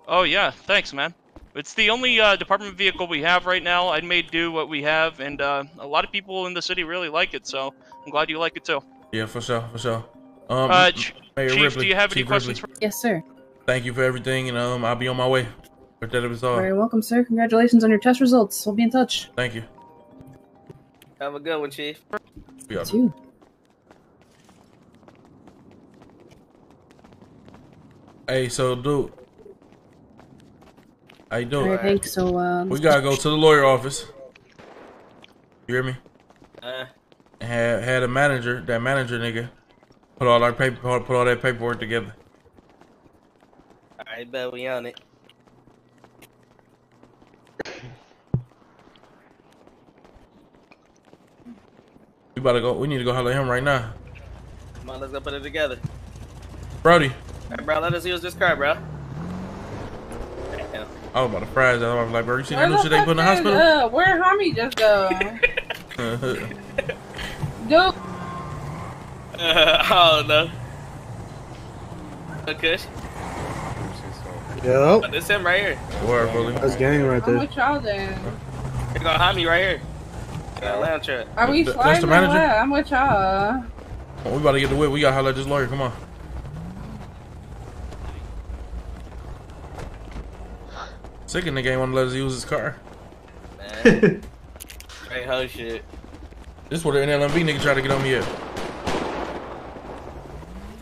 Oh yeah, thanks, man. It's the only uh, department vehicle we have right now. I made do what we have, and uh, a lot of people in the city really like it. So I'm glad you like it too. Yeah, for sure, for sure. Um, Uh, Ch- Mayor Chief, Ripley, do you have any Chief questions Ripley, Yes, sir. Thank you for everything, and um, I'll be on my way. With that, it was all. Very welcome, sir. Congratulations on your test results. We'll be in touch. Thank you. Have a good one, Chief. We are. Too. Hey, so dude, how you doing? Alright, thanks. So, uh, We gotta go to the lawyer office. You hear me? Uh, had had a manager, that manager nigga, put all our paper, put all that paperwork together. all right, bet we on it. About to go. We need to go holler at him right now. Come on, let's go put it together. Brody, All right, bro. Let us use this car, bro. Damn. I was about to fries. I was like, bro, you seen that Where new shit they put in the hospital? Uh, where homie just go? Dude, oh no. Okay. Yo. Oh, this him right here. Word, bully. That's gang right I'm there. with y'all then. Here go Hami right here. Got a lounge truck. Are we Th- that's sliding the or manager? what? I'm with y'all. Oh, we about to get the whip. We gotta holler at this lawyer. Come on. Sick nigga ain't wanna let us use his car. Man. Straight hoe shit. This where the NLMB nigga tried to get on me at.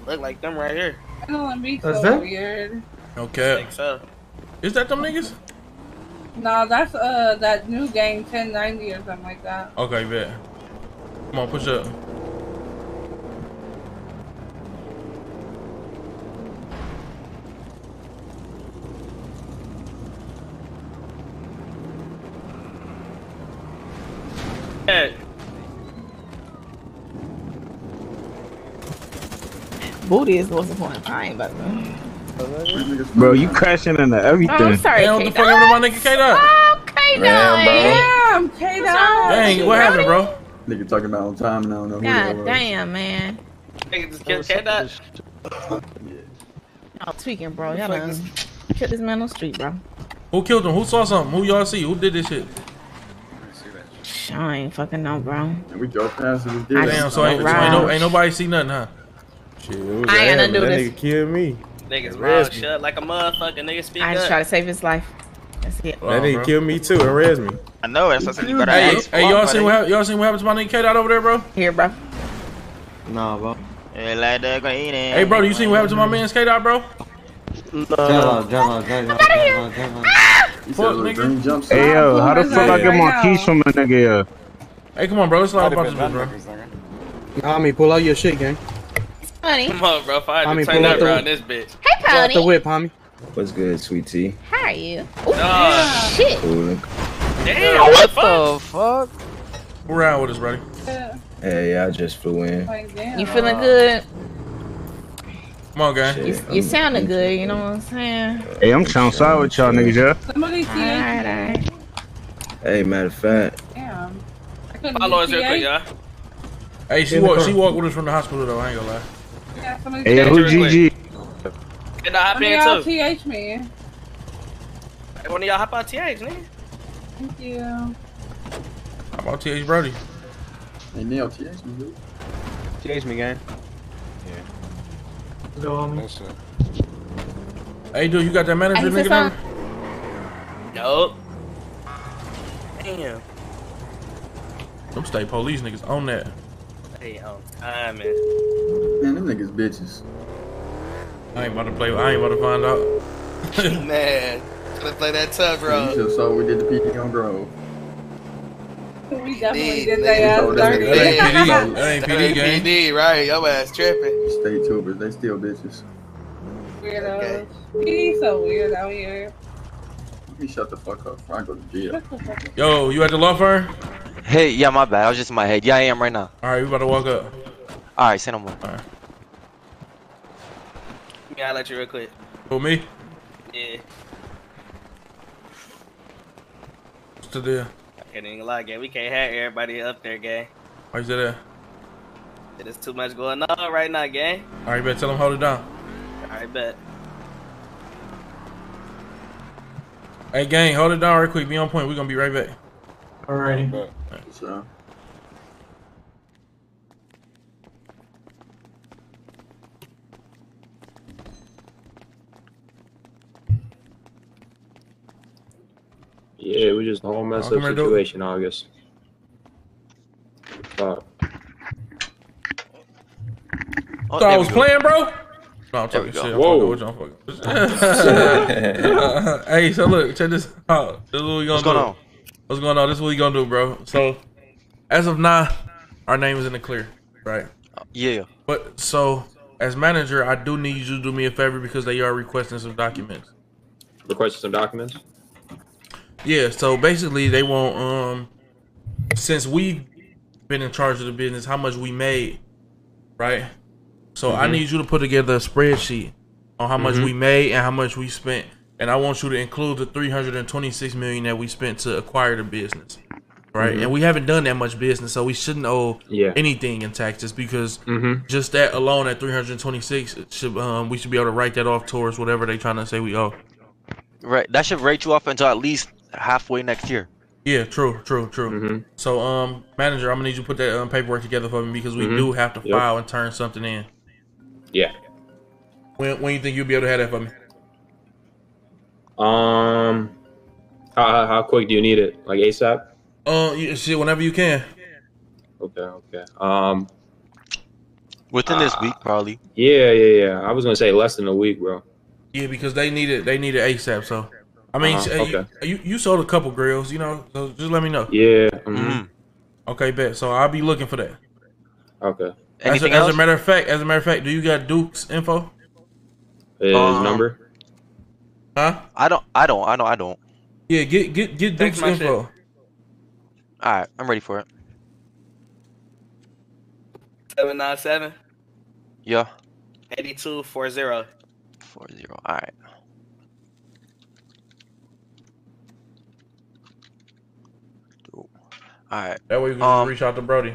Look like them right here. LMB That's so weird. Okay. Think so. Is that them niggas? No, that's uh that new gang 1090 or something like that. Okay, bet. Come on, push up. Hey. Booty is the most important. I ain't about to. Bro, you crashing into everything. Oh, I'm sorry, Damn, what the K-Dot. fuck happened to my nigga K-Dot? Oh, K-Dot. Damn, K Dot. Dang, what happened, bro? Nigga talking about on time and I don't know who God damn, man. Nigga just killed K-Dot. Oh, tweaking, bro. Y'all done killed this man on the street, bro. Who killed him? Who saw something? Who y'all see? Who did this shit? I ain't fucking know, bro. And we drove past it. I Damn, so ain't, so ain't, no, ain't nobody see nothing, huh? Shit, I ain't Adam, gonna do but that this. nigga killed me. Niggas mouth shut like a motherfucker. Nigga speak I just up. try to save his life. That's it. That nigga killed me too and res me. I know. That's what I said. You better Hey, ask. hey, y'all seen what hap- y'all seen what happened to my nigga K Dot over there, bro? Here, bro. Nah, bro. Hey, bro, you seen what happened to my man K Dot, bro? Jello, Jello, Jello, Jello, Jello. Fuck, nigga. Hey yo, how the fuck I get my keys from a nigga? Hey, come on, bro. Let's slide about this bitch, bro. I mean, pull out your shit, gang. Honey. Come on, bro. If I had to turn pull out up the- around this bitch. Hey, Pull out the whip, homie. What's good, sweet tea? How are you? Nah. Shit. Cool. Damn, what the the fuck? Who around with us, buddy? Yeah. Hey, I just flew in. You feeling good? Come on, gang. You, you sounding good, you know what I'm saying? Hey, I'm trying side with y'all niggas, yeah. Somebody see Alright, alright. Hey, matter of fact, Damn. I couldn't Follow us get real quick, y'all. Hey, she walked. She walked with us from the hospital, though. I ain't gonna lie. Yeah, somebody Hey, yo, who Real quick. GG? Get the hop One of in y'all. TH me. Hey, One of y'all hop out TH, nigga. Thank you. How about TH Brody? hey Neil, TH me, dude. Chase me, gang. Let's go, homie. Hey, dude, you got that manager nigga sis, number? Yup. Damn. Them state police niggas on that. Hey, on time, man. Man, them niggas bitches. I ain't about to play. I ain't about to find out. man, gonna play that tough, You bro. just saw we did the PD on Grove. We definitely Need, did nigga. that ass told that dirty. nigga, That ain't PD. That That ain't PD ain't gang. PD, right? Your ass tripping. State troopers, they still bitches. Weirdos. He's so weird out here. You me shut the fuck up before I go to jail. Shut the fuck up. Yo, you at the law firm? Hey, yeah, my bad. I was just in my head. Yeah, I am right now. All right, we about to walk up. All right, send no more. All right. Yeah, I'll let you real quick. For me? Yeah. What's the deal? I can't even lie, gang. We can't have everybody up there, gang. Why you say that? There's too much going on right now, gang. All right, you better tell them hold it down. Alright, bet. Hey, gang, hold it down real quick. Be on point. We're gonna be right back. Alrighty. So, Yeah, we just a whole mess up come here, situation, August. Fuck. Oh, Thought I was playing, bro. No, I'm talking shit. I'm Whoa. fucking. I'm fucking hey, so look, check this out. This is what we gonna What's do. going on? What's going on? This is what we gonna do, bro. So, as of now, our name is in the clear, right? Yeah. But so, as manager, I do need you to do me a favor because they are requesting some documents. Requesting some documents. Yeah, so basically they want um since we've been in charge of the business, how much we made, right? So I Mhm. need you to put together a spreadsheet on how much Mhm. we made and how much we spent, and I want you to include the three hundred and twenty-six million that we spent to acquire the business, right? Mhm. And we haven't done that much business, so we shouldn't owe Yeah. anything in taxes because Mhm. just that alone at three hundred twenty-six should um we should be able to write that off towards whatever they're trying to say we owe. Right. That should rate you off until at least halfway next year. Yeah, true, true, true. Mm-hmm. So, um, manager, I'm gonna need you to put that um, paperwork together for me because we Mhm. do have to Yep. file and turn something in. Yeah. When when you think you'll be able to have that for me? Um, how, how how quick do you need it? Like ASAP? Uh, you, shit, whenever you can. Okay, okay. Um, Within this Ah. week, probably. yeah, yeah, yeah. I was gonna say less than a week, bro. Yeah, because they need it. They need it ASAP. So, I mean, Uh-huh, uh, you- you, you sold a couple grills, you know. So just let me know. Yeah. Mm-hmm. mhm. Okay, bet. So I'll be looking for that. Okay. As a, Anything as a matter of fact, as a matter of fact, do you got Duke's info? His Um, number. Huh? I don't. I don't. I know. I don't. Yeah, get get get Text Duke's my shit. info. All right. I'm ready for it. 797 Yeah. 8240. Four zero. All right. All right. That way we can Um, reach out to Brody.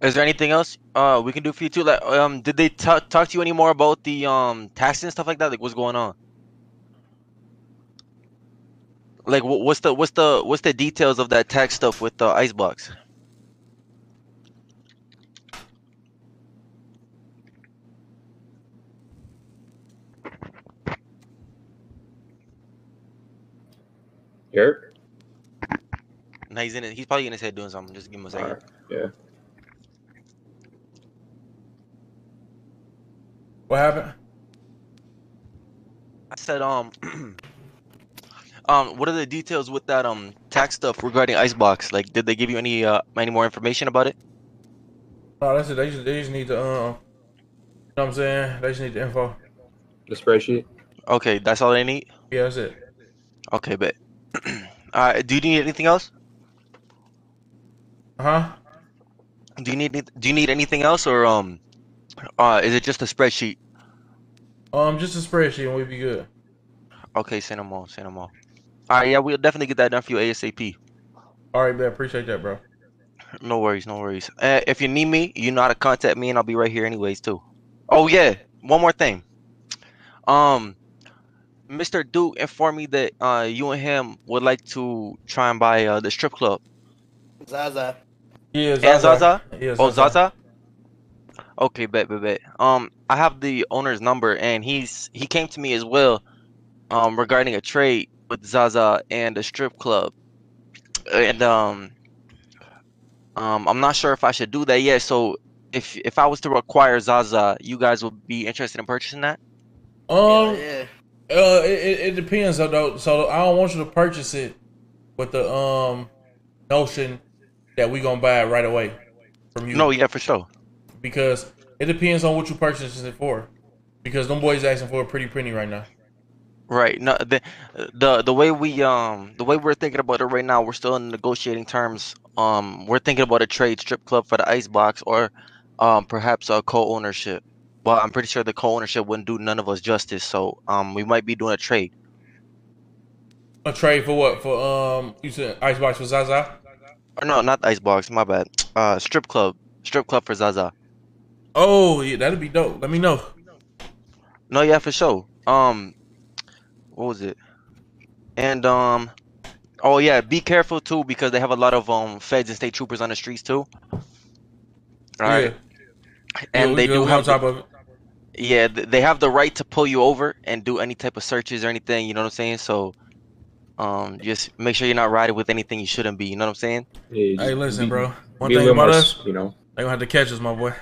Is there anything else uh we can do for you too? Like um, did they ta- talk to you any more about the um taxes and stuff like that? Like what's going on? Like, what's the what's the what's the details of that tax stuff with the icebox? Eric? No, he's in it. He's probably in his head doing something. Just give him a second. Right. Yeah. What happened? I said, um, um, what are the details with that um tax stuff regarding Icebox? Like, did they give you any uh any more information about it? No, that's it. They just, they just need the, um, you know what I'm saying? They just need the info. The spreadsheet. Okay, that's all they need. Yeah, that's it. Okay, bet. Alright, do you need anything else? Huh? Do you need do you need anything else or um, uh, is it just a spreadsheet? Um, just a spreadsheet and we'd be good. Okay, send them all. Send them all. All right, yeah, we'll definitely get that done for you ASAP. All right, man. Appreciate that, bro. No worries, no worries. Uh, if you need me, you know how to contact me, and I'll be right here anyways too. Oh yeah, one more thing. Um, Mr. Duke informed me that uh you and him would like to try and buy uh the strip club. Zaza. Yeah, And Zaza? Yeah, Oh, Zaza. Zaza. Okay, bet, bet, bet. Um, I have the owner's number, and he's he came to me as well, um, regarding a trade with Zaza and a strip club, and um, um, I'm not sure if I should do that yet. So, if if I was to acquire Zaza, you guys would be interested in purchasing that? Um, uh, it, it, it depends though. So I don't want you to purchase it with the um notion that we gonna buy it right away from you. No, yeah, for sure. Because it depends on what you purchasing it for. Because them boys asking for a pretty penny right now. Right. No, the the the way we um the way we're thinking about it right now, we're still in negotiating terms. Um, we're thinking about a trade strip club for the ice box, or um perhaps a co-ownership. But I'm pretty sure the co-ownership wouldn't do none of us justice. So um, we might be doing a trade. A trade for what? For um, you said ice box for Zaza. Or no, not the ice box. My bad. Uh, strip club. Strip club for Zaza. Oh yeah, that'd be dope. Let me know. No, yeah, for sure. Um, what was it? And um, oh yeah, be careful too because they have a lot of um feds and state troopers on the streets too. All right. And Yeah, they do have top the, of it. yeah, they have the right to pull you over and do any type of searches or anything. You know what I'm saying? So, um, just make sure you're not riding with anything you shouldn't be. You know what I'm saying? Hey, listen, bro. One thing about us, you know. they gonna have to catch us, my boy.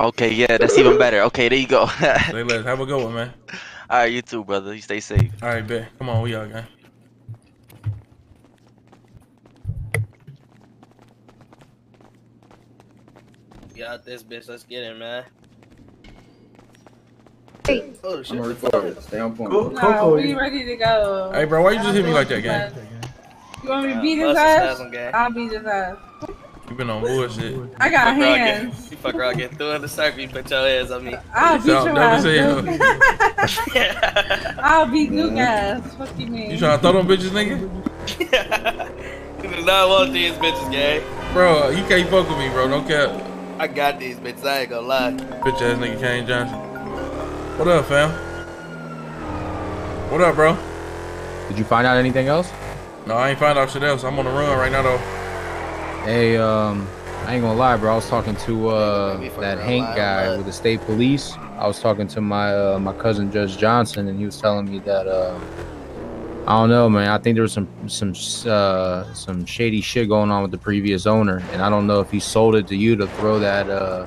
Okay, yeah, that's even better. Okay, there you go. Say less. Have a good one, man. All right, you too, brother. You stay safe. All right, bet. Come on, we all gang. Got this bitch. Let's get it, man. Hey. Oh shit. I'm recorded. Stay on point. No, we ready to go. Hey, bro, why you just hit me like that, gang? You want me to beat his ass? I'll beat his ass. You been on bullshit. I got Fuck around, hands. get- You fuck around, get through in the circle, you put your hands on me. I'll beat Sound your dumb ass. I'll beat Nuke mm-hmm. ass. What you mean? You trying to throw them bitches, nigga? You do not want these bitches, gang. Bro, you can't fuck with me, bro. Don't cap. I got these bitches. I ain't gonna lie. Bitch ass nigga Kane Johnson. What up, fam? What up, bro? Did you find out anything else? No, I ain't find out shit else. I'm on the run right now, though. Hey, um, I ain't gonna lie, bro. I was talking to uh that Hank guy with the state police. I was talking to my uh, my cousin Judge Johnson, and he was telling me that uh, I don't know, man. I think there was some some uh some shady shit going on with the previous owner, and I don't know if he sold it to you to throw that uh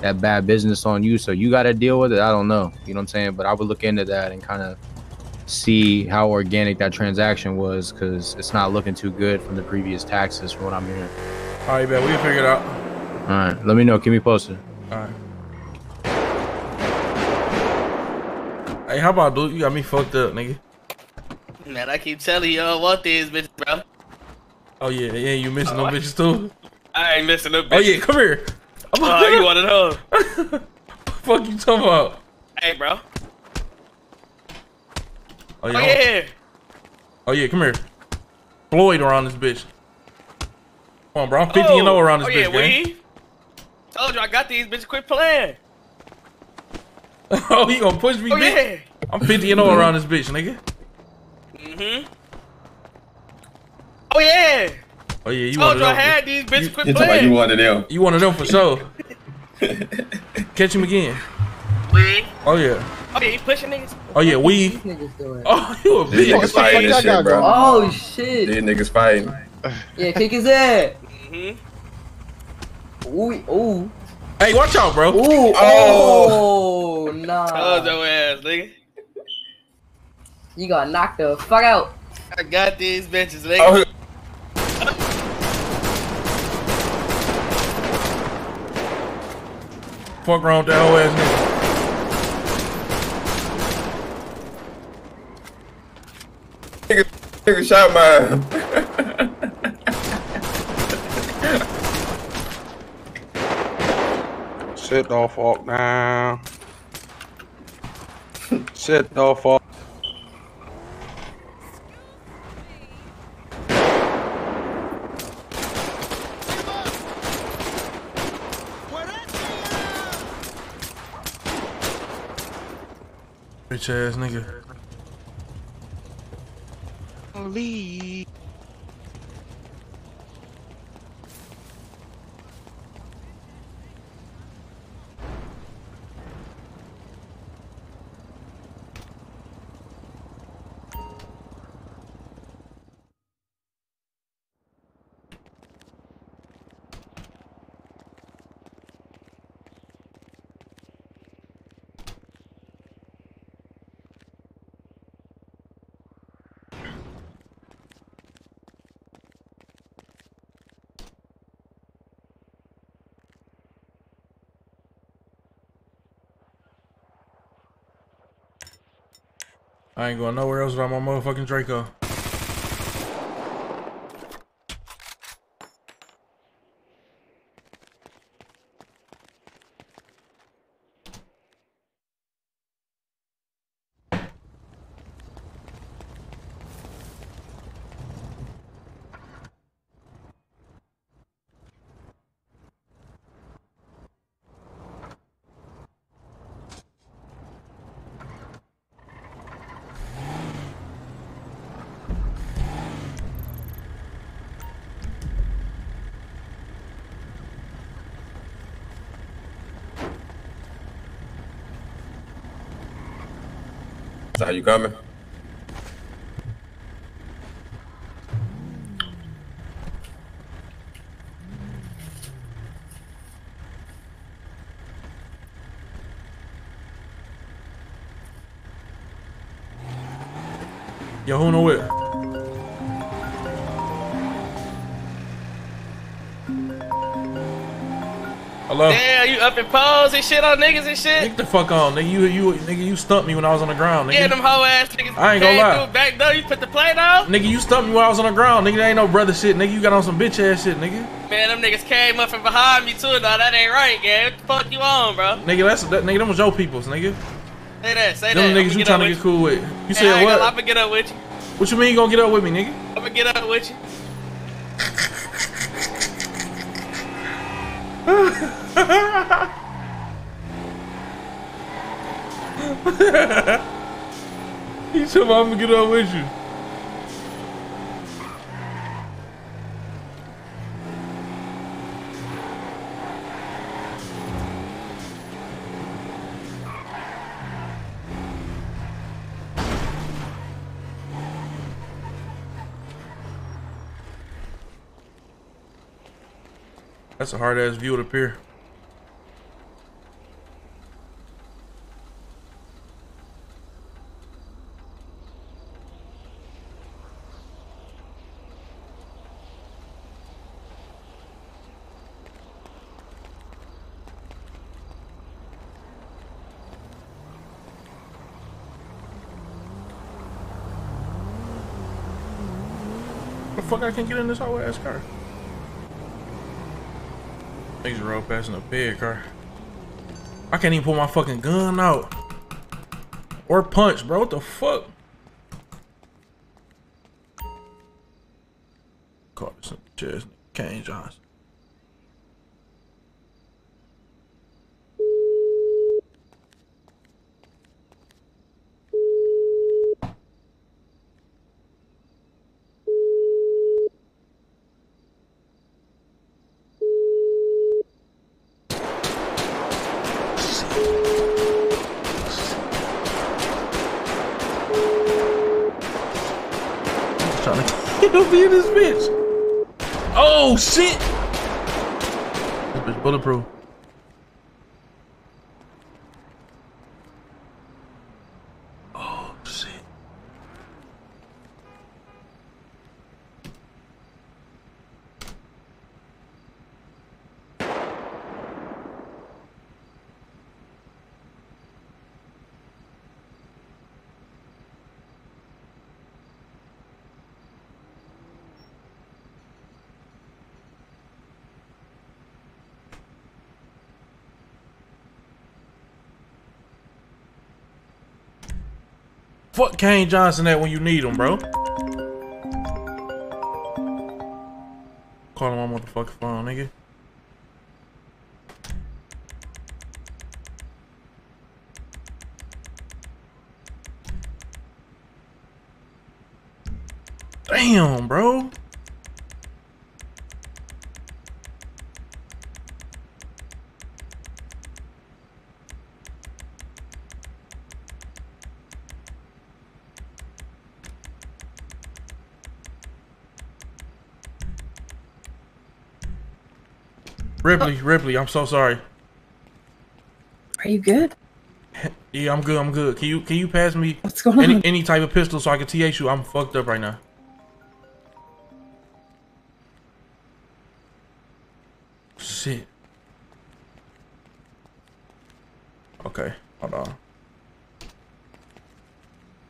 that bad business on you, so you got to deal with it. I don't know, you know what I'm saying? But I would look into that and kind of see how organic that transaction was, because it's not looking too good from the previous taxes, from what I'm hearing. All right, bet. We can figure it out. All right, let me know. Keep me posted. All right. Hey, how about dude? You got me fucked up, nigga. Man, I keep telling you, I don't want these bitches, bro. Oh yeah, yeah. You missing Oh, them I- bitches too? I ain't missing no bitches. Oh yeah, come here. Oh, you one of those? Fuck you talking about? Hey, bro. Oh Oh, yeah. yeah. Oh yeah, come here. Floyd around this bitch. Come on, bro. I'm 50 and 0 around this oh, bitch, yeah, gang. we? Told you I got these bitches. Quit playing. oh, he gonna push me, Oh, bitch. yeah. I'm 50 and 0 around this bitch, nigga. Mm-hmm. Oh, yeah. Oh yeah, you Told you I them. had these bitches. Quit You playing. you one of them. You one of them for sure. Catch him again. We? Oh yeah. Oh yeah, you pushing niggas? Oh yeah, we. niggas doing? Oh, you a These bitch. niggas fighting this shit, bro. Oh shit! These niggas fighting. Yeah, kick his ass. Mm-hmm. Ooh, ooh, Hey, watch out, bro. ooh. Oh, nah. Oh, your ass, nigga. You got knocked the fuck out. I got these bitches, nigga. Oh, Fuck wrong with that whole ass nigga. Nigga, nigga shot mine. Sit the fuck down. Sit the fuck. Bitch ass nigga. Lee. I ain't going nowhere else without my motherfucking Draco. You coming? Yo, who know what? Hello? Damn, you up in pose and shit on niggas and shit? Get the fuck on, nigga. You, you, nigga, you stumped me when I was on the ground, nigga. Yeah, them hoe ass niggas. I ain't gonna lie. through Back door, you put the plate on? Nigga, you stumped me when I was on the ground, nigga. That ain't no brother shit, nigga. You got on some bitch ass shit, nigga. Man, them niggas came up from behind me too. No, that ain't right, gang. What the fuck you on, bro? Nigga, that's that, nigga. Them was your peoples, nigga. Say that, say Them that. niggas you trying to get cool with. You You said I'm gonna get up with you. What you mean you gonna get up with me, nigga? I'm gonna get up with you. I'm gonna get up with you. That's a hard ass view of the fuck I can't get in this whole ass car? Roll past in a big car. I can't even pull my fucking gun out. Or punch, bro. What the fuck? Caught this in chest. Kane Johnson. Fuck Kane Johnson at when you need him, bro. Call him on motherfucking phone, nigga. Damn, bro. Ripley, Ripley, I'm so sorry. Are you good? Yeah, I'm good. I'm good. Can you can you pass me What's going any on? any type of pistol so I can TH you? I'm fucked up right now. Shit. Okay, hold on.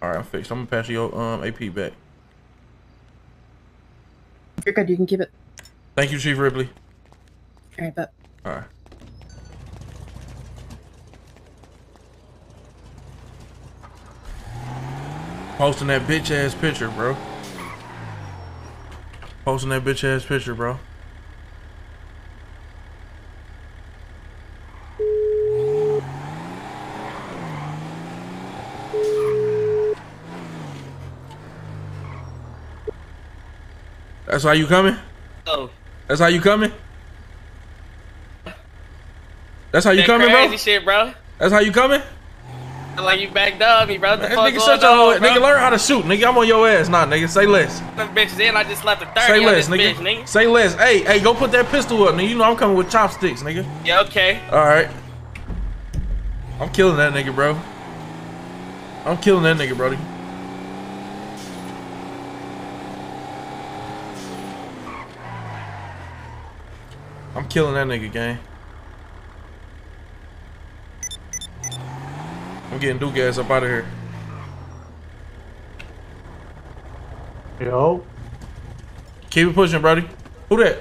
All right, I'm fixed. I'm gonna pass you your um AP back. You're good. You can keep it. Thank you, Chief Ripley. All right, but All right. Posting that bitch ass picture, bro. Posting that bitch ass picture, bro. That's how you coming? Oh. That's how you coming? That's how you That coming, crazy bro? shit, bro. That's how you coming? Like you backed up me, bro. What the Man, nigga, shut your on, nigga. Learn how to shoot, nigga. I'm on your ass, nah, nigga. Say less. Them bitches in. I just slapped a 30 Say less, nigga. bitch, nigga. Say less. Hey, hey, go put that pistol up, nigga. You know I'm coming with chopsticks, nigga. Yeah, okay. All right. I'm killing that nigga, bro. I'm killing that nigga, brody. I'm killing that nigga, gang. I'm getting Duke ass up out of here. Yo. Keep it pushing, brody. Who that?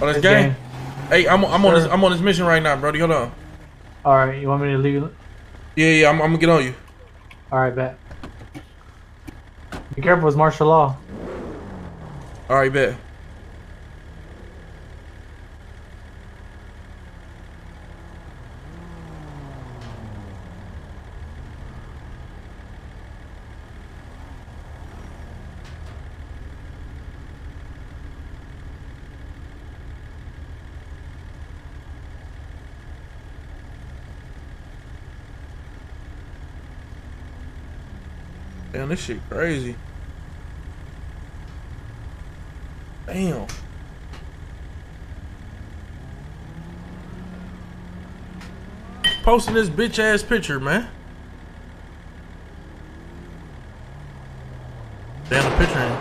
Oh, that's gang. gang. Hey, I'm I'm on this I'm on this mission right now, brody. Hold on. All right, you want me to leave? Yeah, yeah, I'm, I'm gonna get on you. All right, bet. Be careful, it's martial law. All right, bet. This shit crazy. Damn. Posting this bitch ass picture, man. Damn, the picture ain't.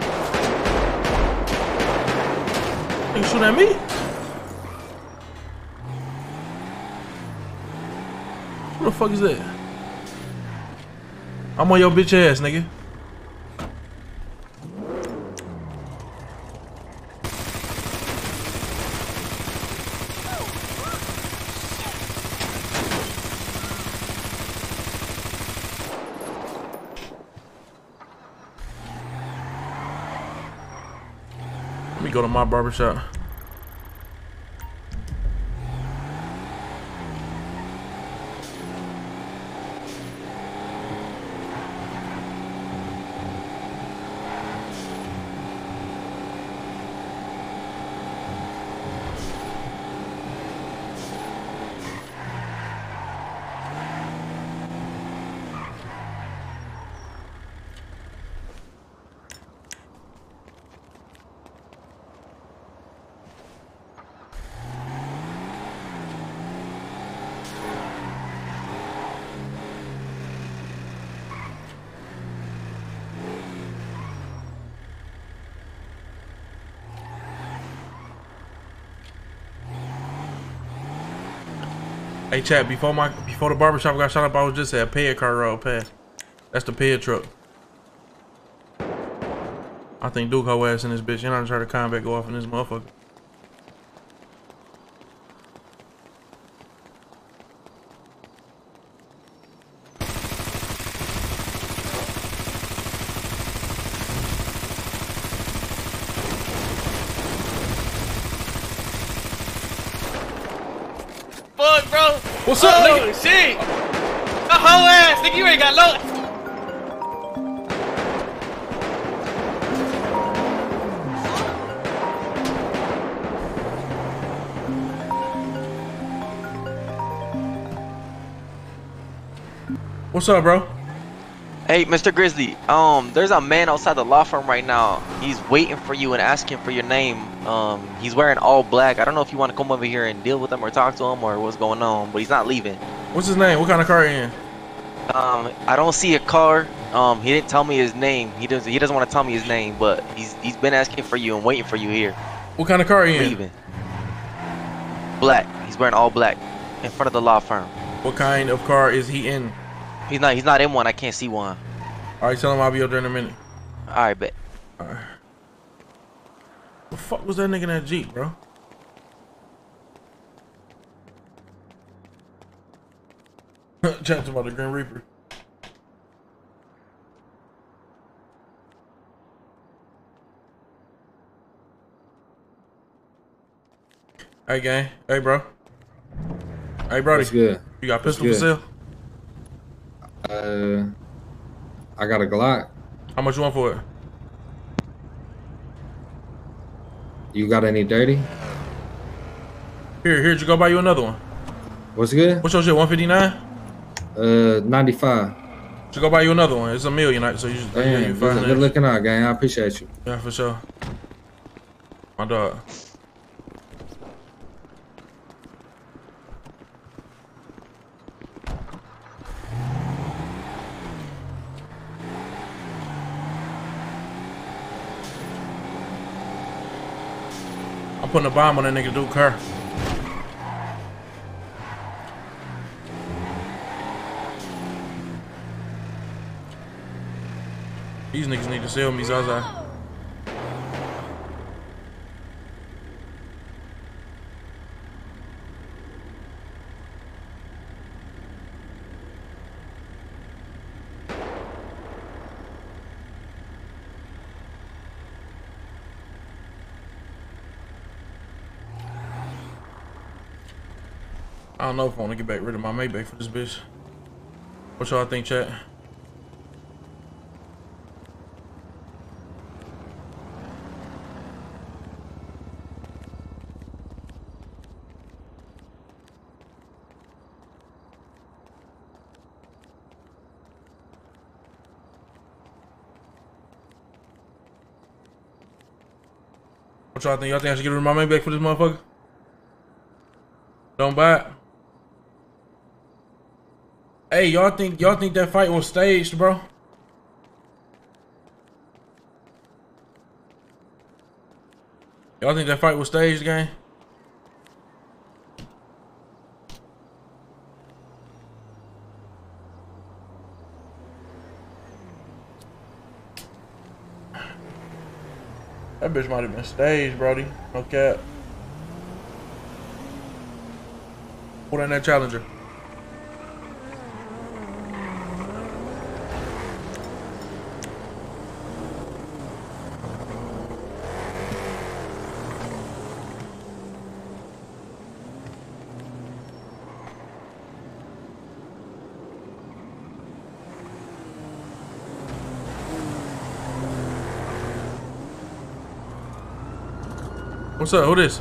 Nigga shoot at me? Who the fuck is that? I'm on your bitch ass, nigga. Go to my barbershop. Chat. Before my before the barbershop got shot up, I was just at a ped car road past. That's the ped truck. I think Duke hoe ass in this bitch. You know, try to combat go off in this motherfucker. Fuck, bro. What's up, oh, nigga? shit. The whole ass, nigga. You ain't got low. What's up, bro? Hey, Mr. Grizzley. Um, there's a man outside the law firm right now. He's waiting for you and asking for your name. Um, he's wearing all black. I don't know if you want to come over here and deal with him or talk to him or what's going on, but he's not leaving. What's his name? What kind of car are you in? Um, I don't see a car. Um, he didn't tell me his name. He doesn't. He doesn't want to tell me his name, but he's he's been asking for you and waiting for you here. What kind of car he in? Leaving. Black. He's wearing all black in front of the law firm. What kind of car is he in? He's not. He's not in one. I can't see one. All right, tell him I'll be there in a minute. All right, bet. All right. The fuck was that nigga in that jeep, bro? Chatting about the Grim Reaper. Hey, gang. Hey, bro. Hey, Brody. What's good? You got pistol for sale? Uh, I got a Glock. How much you want for it? You got any dirty? Here, here, you go buy you another one. What's good? What's your shit? 159? Uh, 95. Should go buy you another one. It's a million, like, so you just yeah, Damn, you find good looking out, gang. I appreciate you. Yeah, for sure. My dog. I'm putting a bomb on that nigga Duke car. These niggas need to sell me Zaza. I don't know if I want to get back rid of my Maybach for this bitch. What y'all think, chat? Y'all think? Y'all think I should get rid of my Maybach for this motherfucker? Don't buy it. Hey, y'all think y'all think that fight was staged, bro? Y'all think that fight was staged, gang? Bitch might have been staged, Brody. Cap. Put in that challenger. What's up? Who this?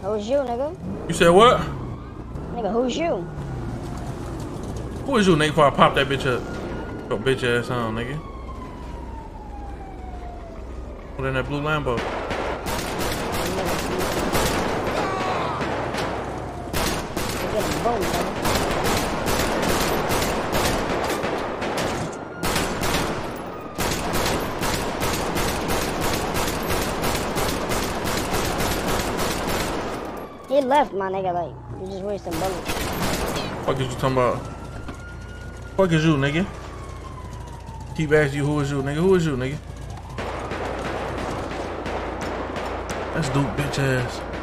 Who's you, nigga? You said what? Nigga, who's you? Who is you, nigga? Before I pop that bitch up. Your bitch ass on, nigga. Put in that blue Lambo? He left, my nigga, like. You just wasting bullets. Fuck is you talking about? Fuck is you, nigga? Keep asking you who is you, nigga? Who is you, nigga? That's Duke bitch ass.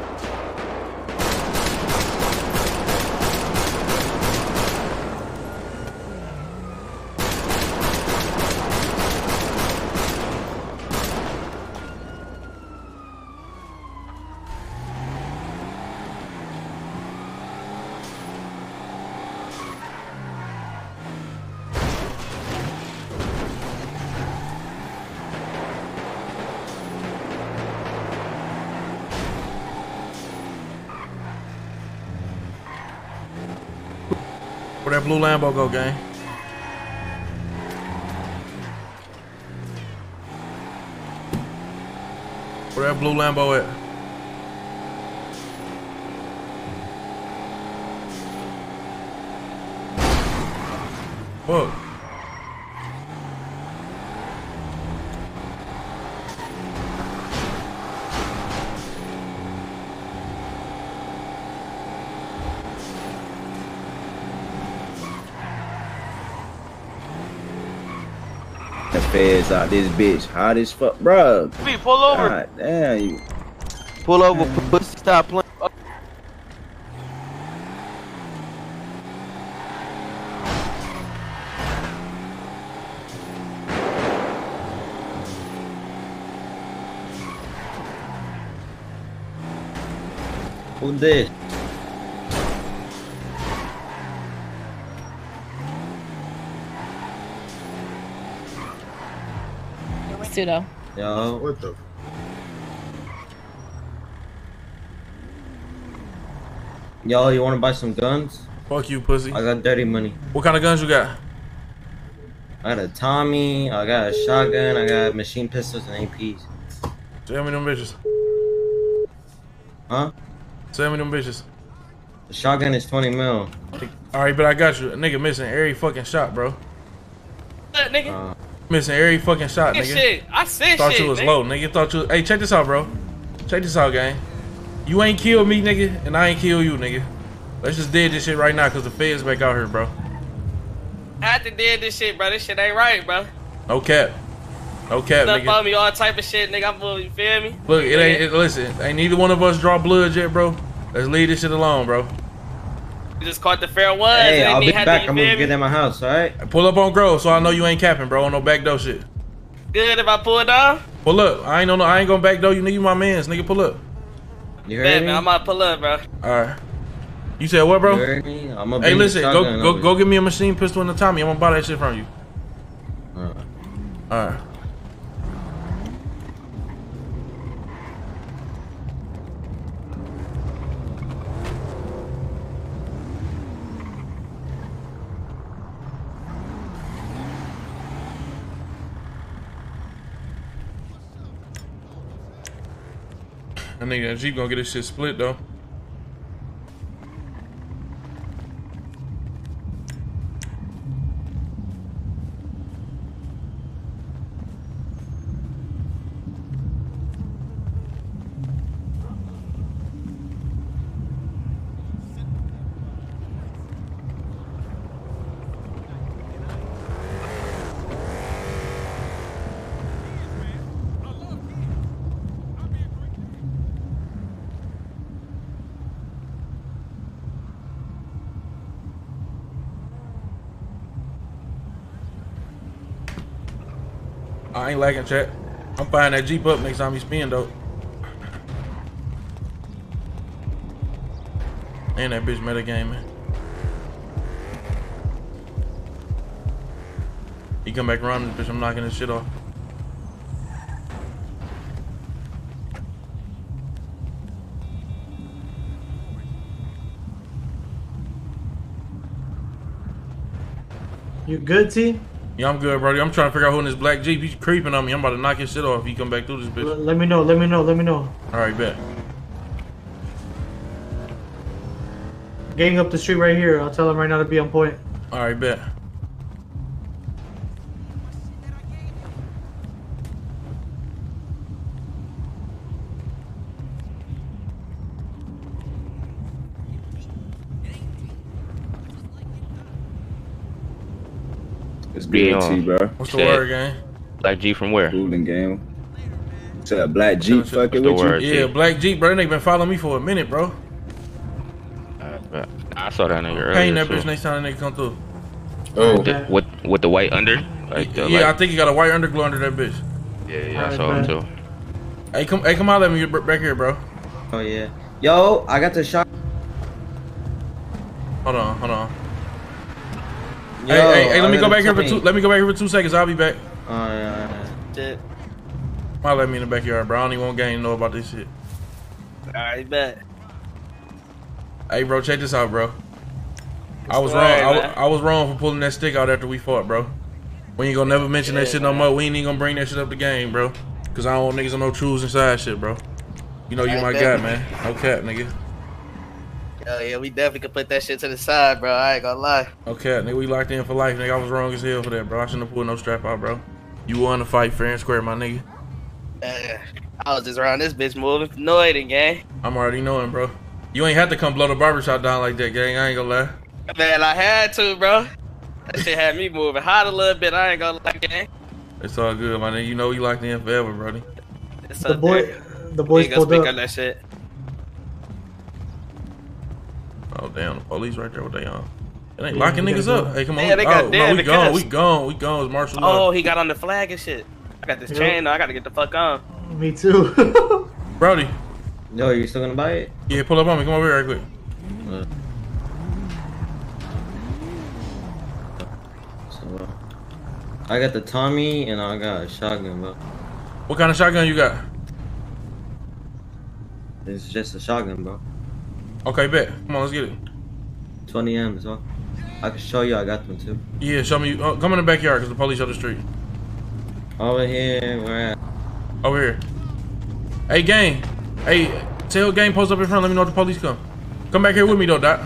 Blue Lambo go, gang? Where that blue Lambo at? Fuck. The feds out this bitch. Hot as fuck, bro. We pull over. God damn you. Pull over, pussy. Stop playing. Uh. Who this? Pseudo. Yo. What the? Yo, you wanna buy some guns? Fuck you, pussy. I got dirty money. What kind of guns you got? I got a Tommy, I got a shotgun, I got machine pistols and APs. Send me them bitches. Huh? Send me them bitches. The shotgun is 20 mil. Alright, but I got you. A nigga missing every fucking shot, bro. Missing every fucking shot, nigga. shit. I said Thought shit. you was nigga. low, nigga. Thought you. Hey, check this out, bro. Check this out, gang. You ain't kill me, nigga, and I ain't kill you, nigga. Let's just dead this shit right now, cause the feds back out here, bro. I had to did this shit, bro. This shit ain't right, bro. No cap. No cap, Stuff nigga. on me, all type of shit, nigga. I'm you feel me? Look, it ain't. It, listen, ain't neither one of us draw blood yet, bro. Let's leave this shit alone, bro. You just caught the fair ones. hey, I'll be back. I'm gonna get in my house, alright? Pull up on Grove, so I know you ain't capping, bro. No backdoor shit. Good if I pull it down. Pull up. I ain't no. I ain't gonna backdoor you, nigga. You my man's, nigga. Pull up. You Bet, man, I'm about to pull up, bro. All right. You said what, bro? You heard me? I'ma Hey, listen. Go, go, go. Give me a machine pistol and a Tommy. I'm gonna buy that shit from you. Alright. All right. I think that Jeep gonna get this shit split though. Ain't lagging, chat. I'm firing that Jeep up next time he spin, though. And that bitch meta game, man. He come back around this bitch, I'm knocking his shit off. You good, T? Yeah, I'm good, brody. I'm trying to figure out who in this black Jeep. He's creeping on me. I'm about to knock his shit off if he come back through this bitch. L- let me know. Let me know. Let me know. All right, bet. Gang up the street right here. I'll tell him right now to be on point. All right, bet. It's Be on. Bro. What's the Shit. word, gang? Black G from where? Cooling game. What's up, Black Jeep fucking the with word? you? Yeah, Black Jeep, bro. They been following me for a minute, bro. Uh, I saw that nigga earlier. Paint that too. bitch next time that nigga come through. Oh, The- with with the white under, like the, Yeah, I think he got a white underglow under that bitch. yeah, yeah, I Alright, saw him man. too. Hey, come, hey, come out, let me get back here, bro. Oh yeah. Yo, I got the shot. Hey, hey, hey, I let me go back here for two. Let me go back here for two seconds. I'll be back. Oh yeah. Shit. Might let me in the backyard, bro. I don't even want gang to know about this shit. Alright, bet. Hey, bro, check this out, bro. I was wrong. I. I was wrong for pulling that stick out after we fought, bro. We ain't gonna never mention that shit no more. We ain't even gonna bring that shit up the game, bro. Cause I don't want niggas on no truths inside shit, bro. You know you I my bet. guy, man. No cap, nigga. Hell yeah, we definitely could put that shit to the side, bro. I ain't gonna lie. Okay, nigga. We locked in for life, nigga. I was wrong as hell for that, bro. I shouldn't have pulled no strap out, bro. You won the fight fair and square, my nigga. Uh, I was just around this bitch moving for noiding, gang. I'm already knowing, bro. You ain't had to come blow the barbershop down like that, gang. I ain't gonna lie. Man, I had to, bro. That shit had me moving hot a little bit. I ain't gonna lie, gang. It's all good, my nigga. You know we locked in forever, brody. It's The up boy, there. the boys We ain't gonna pulled up. that shit. Oh damn, the police right there. What they on? It ain't Yeah, locking we niggas gotta up. go. Hey, come on. Yeah, they got oh, dead no, we gone. because- We gone. We gone. It's martial Oh, law. he got on the flag and shit. I got this Yep. chain though. I gotta get the fuck on. Me too. Brody. Yo, you still gonna buy it? Yeah, pull up on me. Come over here right quick. Uh, so, uh, I got the Tommy and I got a shotgun, bro. What kind of shotgun you got? It's just a shotgun, bro. Okay, bet. Come on, let's get it. 20 M's, bro. I can show you I got them too. Yeah, show me. Uh, come in the backyard because the police on the street. Over here, where at? Over here. Hey, gang. Hey, tell gang post up in front. Let me know if the police come. Come back here with me though, Doc.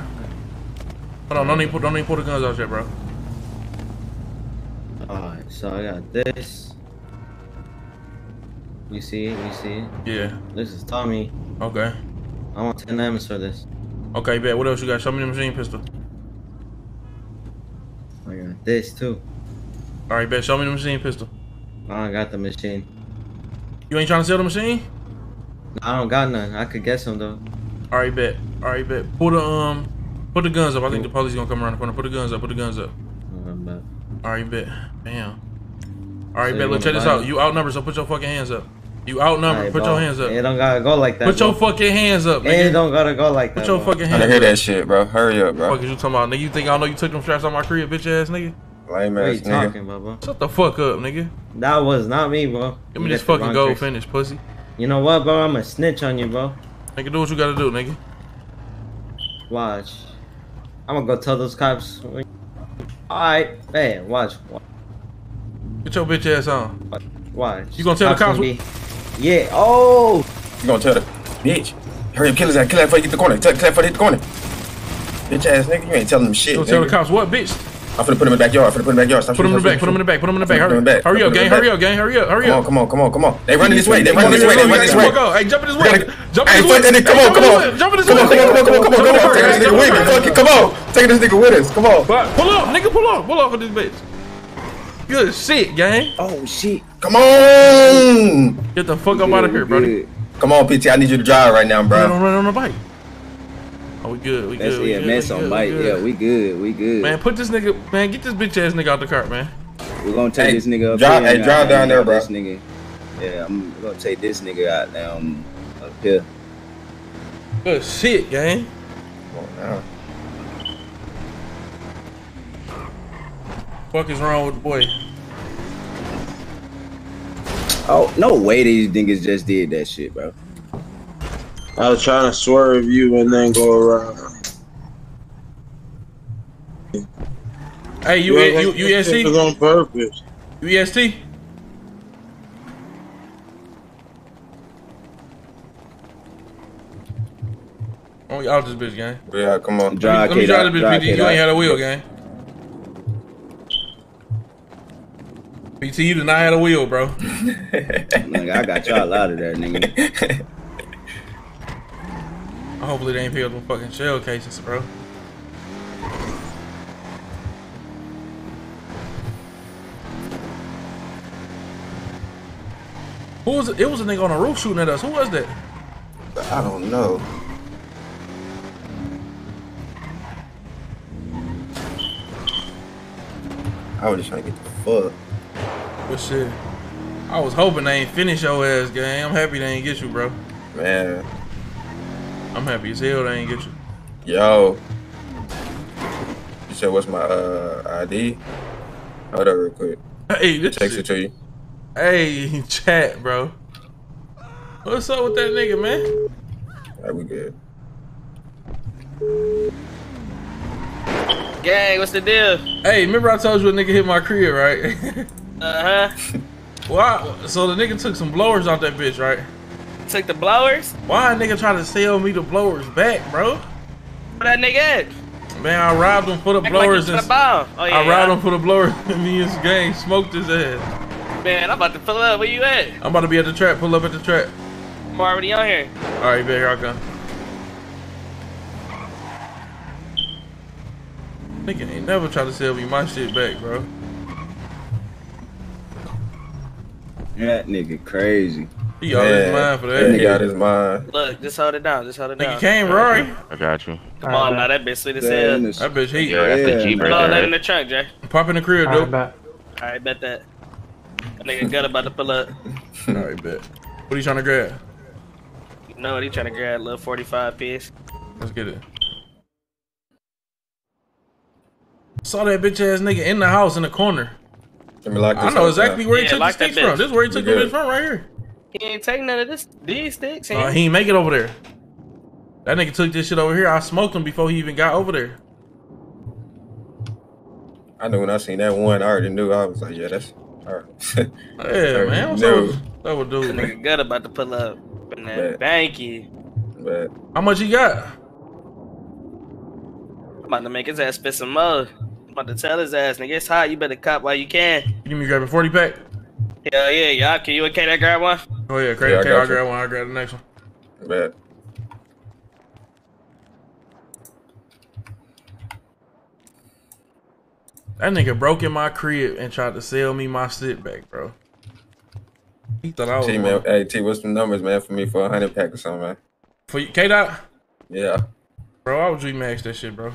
Hold on. Don't even put. Don't even pull the guns out yet, bro. Alright, so I got this. You see it? You see it? Yeah. This is Tommy. Okay. I want 10 M's for this. Okay, bet. What else you got? Show me the machine pistol. I got this too. All right, bet. Show me the machine pistol. I got the machine. You ain't trying to sell the machine? I don't got none. I could get some though. All right, bet. All right, bet. Put the um, put the guns up. I think the police gonna come around the corner. Put the guns up. Put the guns up. All right, bet. Damn. All right, So bet. Look, check this out. it? You outnumbered, so put your fucking hands up. You outnumbered. Alright, put bro. your hands up. It don't gotta go like that. Put your fucking hands up, It nigga. don't gotta go like that. Put your bro. fucking I hands done hear up. that shit, bro. Hurry up, bro. Fuck is you talking about, nigga? You think I know you took them straps on my crib, bitch ass nigga? Lame What are ass you nigga. talking about, bro? Shut the fuck up, nigga. That was not me, bro. Give me You this fucking wrong gold tricks. finish, pussy. You know what, bro? I'm a snitch on you, bro. Nigga, do what you gotta do, nigga. Watch. I'm gonna go tell those cops. Alright, man, watch. watch. Get your bitch ass on. Watch. You gonna tell the cops? Gonna be- Yeah. Oh. You gonna tell the bitch? Hurry up, kill his ass. Kill that before you get the corner. Tell, kill that before they hit the corner. Bitch ass nigga, you ain't telling them shit. You gonna tell the cops what, bitch? I'm finna put him in the backyard. I'm finna put him in the backyard. Stop Put him in the back. Put him in the back. Put him in the back. him in the Hurry, back. hurry up, gang. Hurry up, gang. Hurry up. Hurry up. Come on, come on, come on, come on. They running this way. They running this way. They running this way. Hey, jump in this We way. gotta- Jump in this way. that nigga. Come on, come on. Jump in this Come way. on, come on, come on, come on, come on, come on. Jump Take this nigga with me. Fuck it. Come on. Take this nigga with us. Come on. Pull up, nigga. Pull up. Pull up for this bitch. Good shit, gang. Oh shit. Come on. Get the fuck up out of here, brody. Come on, PT. I need you to drive right now, Run bro. on, run on the bike. Oh, we good. We That's good. We yeah, good. mess we on bike. good. Yeah, we good. We good. Man, put this nigga. Man, get this bitch ass nigga out the cart, man. We're gonna take Hey, this nigga up drive- here. hey, and drive down there, I- bro. This nigga, yeah, I'm gonna take this nigga out um up here. Good shit, gang. Come on now. Fuck is wrong with the boy? Oh no way these niggas just did that shit, bro. I was trying to swerve you and then go around. Hey, you Yeah, you you that shit was on purpose. You EST? Oh, y'all this bitch, gang. Yeah, come on. Drive Let me Kate drive this bitch, drive You ain't had a wheel, gang. BT, you deny had a wheel, bro. nigga, I got y'all out of there, nigga. Hopefully they ain't filled with fucking shell cases, bro. Who was it? It was a nigga on the roof shooting at us. Who was that? I don't know. I was just trying to get the fuck. But shit. I was hoping they ain't finish your ass, gang. I'm happy they ain't get you, bro. Man. I'm happy as hell they ain't get you. Yo. You said what's my uh ID? Hold up real quick. Hey, this Text shit- it to you. Hey, chat, bro. What's up with that nigga, man? Alright, we good. Gang, what's the deal? Hey, remember I told you a nigga hit my crib, right? Uh huh. Why? So the nigga took some blowers out that bitch, right? Took the blowers? Why a nigga try to sell me the blowers back, bro? Where that nigga at? Man, I robbed him for the Act blowers. finna and. Oh, yeah, I robbed yeah. him for the blowers. and me and his gang smoked his ass. Man, I'm about to pull up. Where you at? I'm about to be at the trap. Pull up at the trap. I'm already on here. All right, bet here I come. Nigga ain't never try to sell me my shit back, bro. That nigga crazy. He out his mind for that. That nigga out his mind. Look, just hold it down. Just hold it down. Nigga came, Rory. I got you. Come on, now that bitch sweet as hell. in the- That bitch heat. Yeah, that's the Jeep right there, that in the trunk, Jay. Pop in the crib, Alright, dude. bet. Alright, bet that. That nigga gut about to pull up. All right, bet. What are you trying to grab? You know what? He trying to grab a little 45 piece. Let's get it. Saw that bitch ass nigga in the house in the corner. Let me lock I know exactly yeah. where he Yeah, took the sticks from. This is where he took You the from right here. He ain't take none of this. These sticks. Uh, he ain't make it over there. That nigga took this shit over here. I smoked him before he even got over there. I knew when I seen that one, I already knew. I was like, yeah, that's all right. Yeah, man. What's No. up? That would do, nigga gut about to pull up. In that Bet. But How much he got? I'm about to make his ass spit some mud. I'm about to tell his ass, nigga, it's hot. You better cop while you can. You give me grabbing 40 pack? Hell yeah, y'all. Can you okay that grab one? Oh, yeah. Crazy. Yeah, I okay, got I'll you. grab one. I'll grab the next one. but That nigga broke in my crib and tried to sell me my shit back, bro. He thought I was T man, hey T, what's the numbers, man, for me for a hundred pack or something, man? For you, K Dot? Yeah. Bro, I would dream max that shit, bro.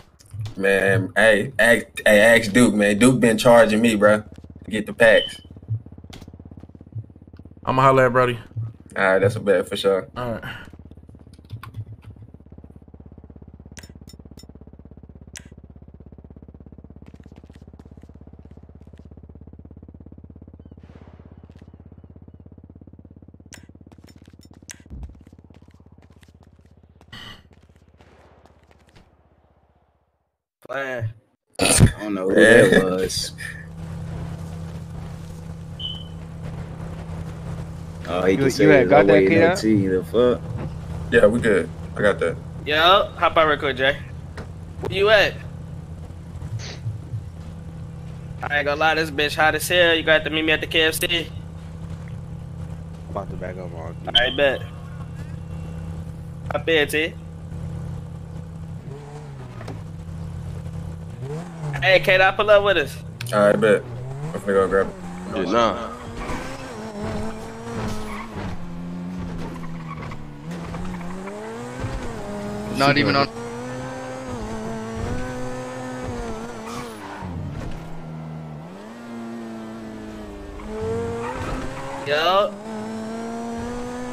Man, hey, ask, hey, ask Duke, man. Duke been charging me, bro, to get the packs. I'ma holler at Brody. All right, that's a bet for sure. All right. Playing. I don't know who Yeah. that was. Oh, he You- can you say got that way kid out? T. The fuck? Yeah, we good. I got that. Yo, hop out real quick, Jay. Where you at? I ain't gonna lie, this bitch hot as hell. You got to meet me at the KFC. I'm about to back up on. I bet. Hop in, T. Hey, Kate, I pull up with us. All right, bet. I'm finna go grab it. Yeah, nah. Not even on. Yo.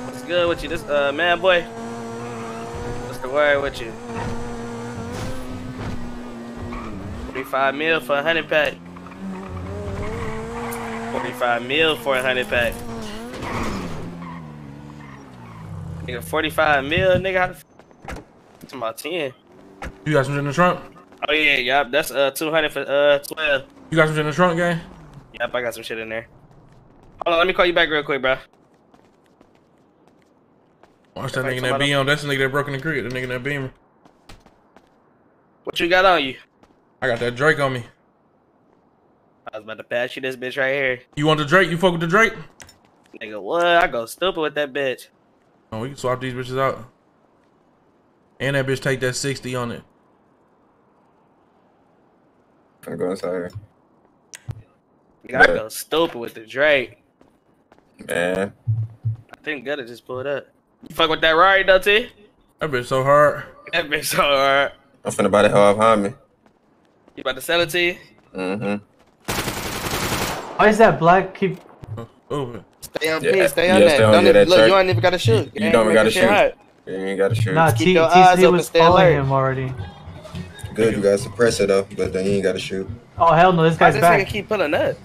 What's good with you? This uh man boy. What's the word with you? 45 mil for a hundred pack. 45 mil for a hundred pack. Nigga, 45 mil, nigga. How the f- it's about 10. You got some shit in the trunk? Oh yeah, yup. That's uh 200 for uh 12. You got some shit in the trunk, gang? Yep, I got some shit in there. Hold on, let me call you back real quick, bro. Watch that nigga that BM. That's the nigga that broke in the crib. The nigga that beamer. What you got on you? I got that Drake on me. I was about to pass you this bitch right here. You want the Drake? You fuck with the Drake? Nigga, what? I go stupid with that bitch. Oh, we can swap these bitches out. And that bitch take that 60 on it. Finna go inside here. Nigga, I go stupid with the Drake. Man. I think Gutter just pulled up. You fuck with that Rari though, T? That bitch so hard. That bitch so hard. I'm finna buy that hoe off behind me. You about to sell it to you? Mm-hmm. Why is that black keep? Oh, Stay on Yeah, P, stay on yeah, that. stay on- don't yeah, even, that look, you ain't even got to shoot. You don't even gotta shoot. Hot. You ain't gotta shoot. Nah, Keep T your eyes TC open, was stay following alert. him already. Good, you gotta suppress it though, but then you ain't gotta shoot. Oh hell no, this Why guy's this back. nigga keep pulling up?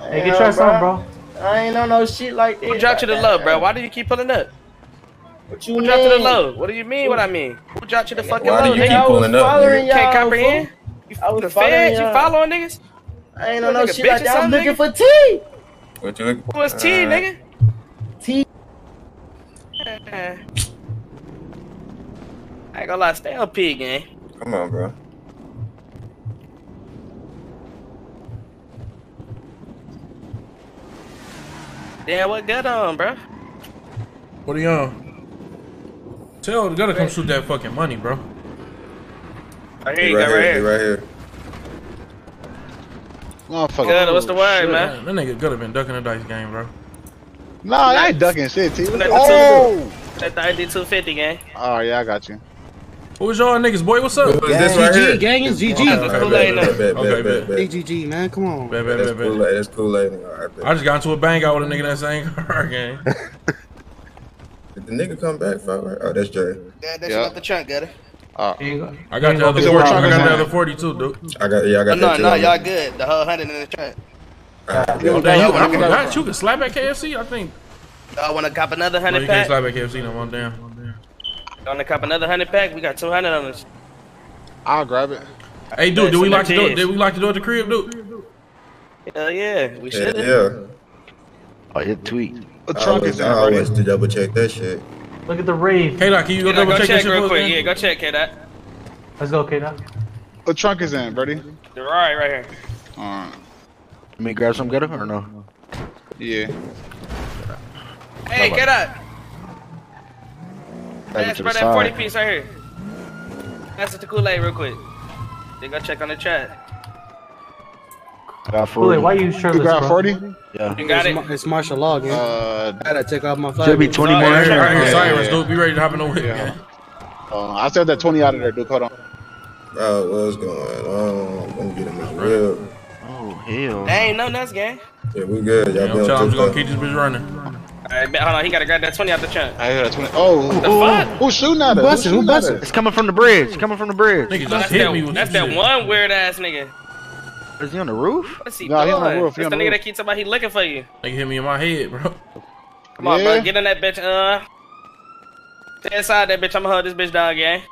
Hey, get your son, bro. I ain't on no shit like that. Who dropped you the low, bro? Why do you keep pulling up? What you Who dropped you the mean? low? What do you mean? What I mean? Who dropped you the fucking Why do low? you nigga? keep pulling up, nigga? y'all, Can't comprehend? You I was the following feds? You y'all. following niggas? I ain't You on no shit like that. I'm something, looking nigga? for T. What you looking for? was T, Uh, nigga? T. I ain't gonna lie, stay on P, gang. Come on, bro. Damn, what good on, bro? What are you on? Tell the gutter come shoot that fucking money, bro. Right here, He you right got right here. He here. right here. Motherfucker. Good, what's the oh, word, Shit, man? That nigga could have been ducking the dice game, bro. Nah, I ain't ducking shit, T. Let the Oh! Let the ID 250, gang. Oh, yeah, I got you. Who was y'all niggas, boy? What's up? Who is this right here? GG, gang is GG. Okay, All right, Kool-Aid bet, bet, bet, Okay, bet, bet, bet. GG, man. Come on. Bet, bet, That's bet, bet. That's Kool-Aid. All right. I just got into a bang out with a nigga that same car game. Did the nigga come back for Oh, that's Jay. Yeah, that's Yeah. not the trunk, gutter. Uh, Here you go. I got the other Is 40. I got the other 42, dude. I got, yeah, I got no, that. no, too. y'all good. The whole hundred in the trunk. All right, damn, you, that I forgot you can slap at KFC. I think. Y'all wanna cop another No, hundred you can't slap at KFC no more. Damn. Wanna cop another hundred pack? We got two hundred on us. I'll grab it. Hey, dude, did we Send lock the them door? Did we lock the door at the crib, dude? Hell yeah, we should. yeah. Oh, hit tweet. The I trunk always, is in, I always to double check that shit. Look at the rave. K-Dot, can you go K-Dot, double check check shit real quick. man? Yeah, go check, K-Dot. Let's go, K. The trunk is in, buddy. The Rari right here. Alright. Let me grab some gutter or no? Yeah. Hey, get up. Grab it bro, that 40 side. piece right here. Pass it to Kool-Aid real quick. Then go check on the chat. I got Kool-Aid, 40. why you You shirtless, grab bro? 40? Yeah. You got it's, it? mar- it's martial law, gang. Uh, I gotta take off my flag. Should be 20 more right in here, here. right here. Yeah, Cyrus, yeah. dude, be ready to hop in the whip, Yeah. man. uh, I said that 20 out of there, dude. Hold on. Bro, what's going on? Let me get him this real. Oh, hell. They ain't no nuts, gang. Yeah, we good. Y'all Yeah, be I'm on telling him just gonna keep this bitch running. Alright, hold on. He gotta grab that 20 out the trunk. I hear that 20. Oh, The who, fuck? who's shooting at us? Who busting? Who shooting at busting? us? It's coming from the bridge. It's coming from the bridge. Nigga just that's hit me that, with that's that shit. one weird ass nigga. Is he on the roof? What's he Nah, he on the roof, he That's the the nigga roof. that keeps somebody he looking for you. Nigga hit me in my head, bro. Come on, Yeah. bro. Get in that bitch. Uh, stay inside that bitch. I'ma hold this bitch down, gang.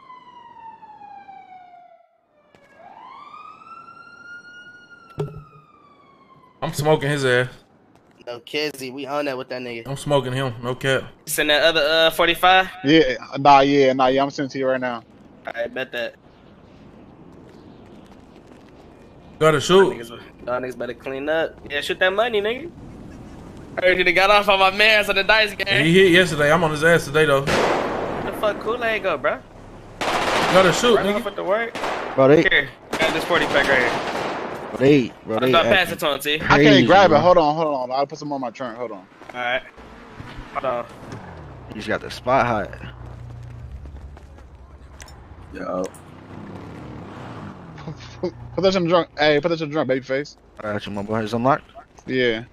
I'm smoking his ass. No, Kizzy, we on that with that nigga. I'm smoking him. No cap. Send that other uh 45. Yeah, nah, yeah, nah, yeah. I'm sending it to you right now. I bet that. Gotta shoot. Niggas, y'all niggas better clean up. Yeah, shoot that money, nigga. I heard you done got off on my man's on the dice Yeah, game. he hit yesterday. I'm on his ass today though. Where the fuck Kool-Aid go, bro? Gotta shoot, Right off nigga. with the work. Bro, they, Here, got this 40 pack right here. bro, they, bro, I they. thought pass acting it to him, T. I crazy, can't grab it. bro. Hold on, hold on. I'll put some on my trunk. Hold on. Alright. Hold on. You just got the spot hot. Yo. Put that in the trunk. Hey, put that in the trunk, baby face. I got you, my boy. It's unlocked. Yeah.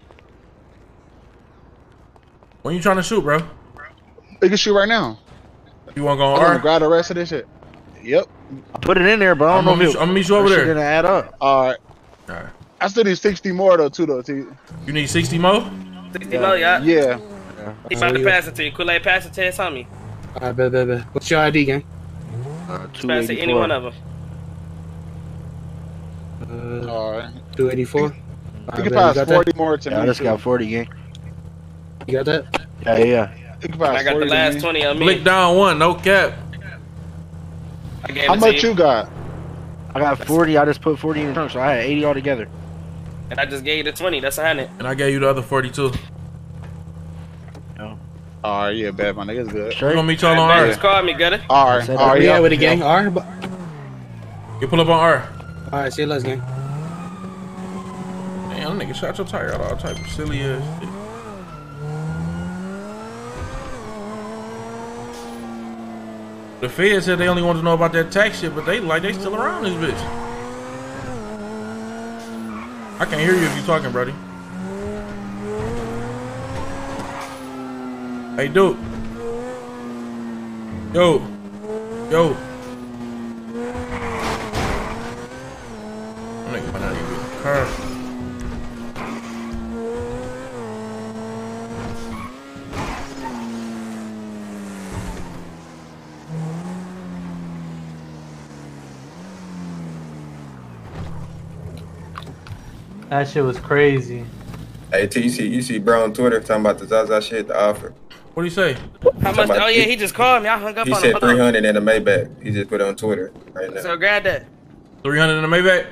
When you trying to shoot, bro? You can shoot right now. You wanna go I'm R? grab the rest of this shit. Yep. I put it in there, but I don't gonna know meet if you, I'm gonna meet you over that shit there. didn't add up. All right. Alright. I still need 60 more though, too, though. T. You need 60 more? 60 more, yeah. Yeah. He about to pass it to you. Kool-Aid, pass it to his homie. Alright, bet, bet, bet. What's your ID, gang? Uh, Pass it any one of them. Uh, All right. 284. You can pass 40 more to Yeah, I me. just too. got 40 gang. You got that? Yeah, yeah. You can I got the last 20 on me. Blick down one, no cap. I gave How much to you got? I got 40. I just put 40 in the trunk, so I had 80 altogether. And I just gave you the 20. That's a 100. And I gave you the other 42. Oh, All right, yeah, bad, my nigga's good. We Straight. gonna meet y'all on Alright, R. Just call me, Gutter. All right, Set all up. right, Yeah, yeah. with the gang. Alright, but. You pull up on R. Alright, see you later, gang. Damn, nigga shot your tire out all type of silly ass shit. The Feds said they only wanted to know about that tax shit, but they like they still around this bitch. I can't hear you if you're talking, buddy. Hey, dude. Yo. Yo. Nigga might not even be in the car. That shit was crazy. Hey, T, you see, you see bro on Twitter talking about the Zaza shit, the offer. What do you say? How much? Oh yeah, he just called me. I hung up He on said him. Hold on. 300 in a Maybach. He just put it on Twitter right now. So grab that. 300 in the Maybach?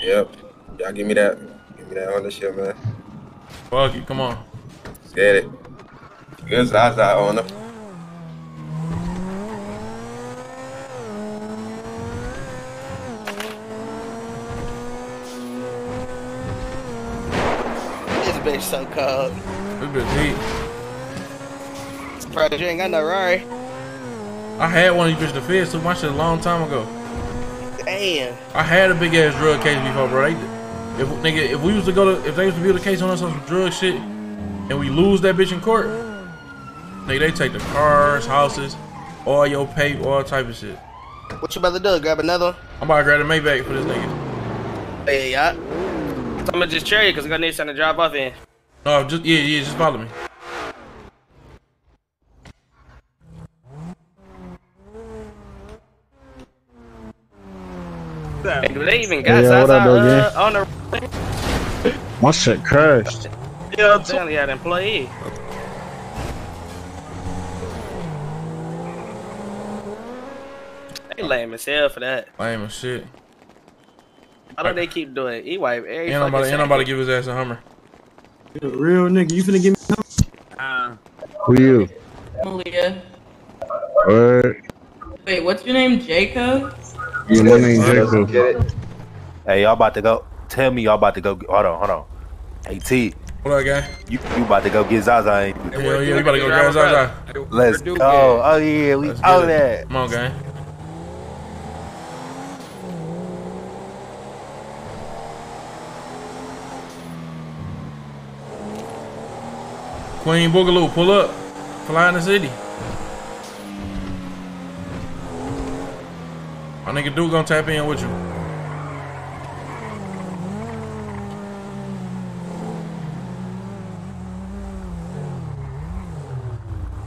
Yep. Y'all give me that. Give me that on the shit, man. Fuck it, come on. Get it. Good Zaza on him. This bitch so cold. This bitch heat. Surprised you ain't got no Rari. I had one of these bitches the feds took my shit a long time ago. Damn. I had a big ass drug case before, bro. They, if nigga, if we was to go to, if they was to build a case on us on some drug shit, and we lose that bitch in court, nigga, they take the cars, houses, all your pay, all type of shit. What you about to do? Grab another one? I'm about to grab a Maybach for this nigga. Hey, yeah. So I'm gonna just chill you because I got need something to drop off in. No, just yeah, yeah, just follow me. Do they even got Yeah, what Zaza up, uh, gang? on the My shit crashed. Yeah, they only had an employee. They lame as hell for that. Lame as shit. How do they keep doing? it? E wipe every And I'm about, fucking and I'm to give his ass a Hummer. Real nigga, you finna give me Who you? Malia. Word. Wait, what's your name? Jacob? Yeah, my name Jacob. Hey, y'all about to go. Tell me y'all about to go. Hold on, hold on. Hey T. What up, guy? You you about to go get Zaza? Ain't you? Hell yeah, we about to go grab Zaza. Let's go. Oh yeah, we Let's get it. that. Come on, gang. Queen Boogaloo, pull up. Fly in the city. My nigga Duke gonna tap in with you.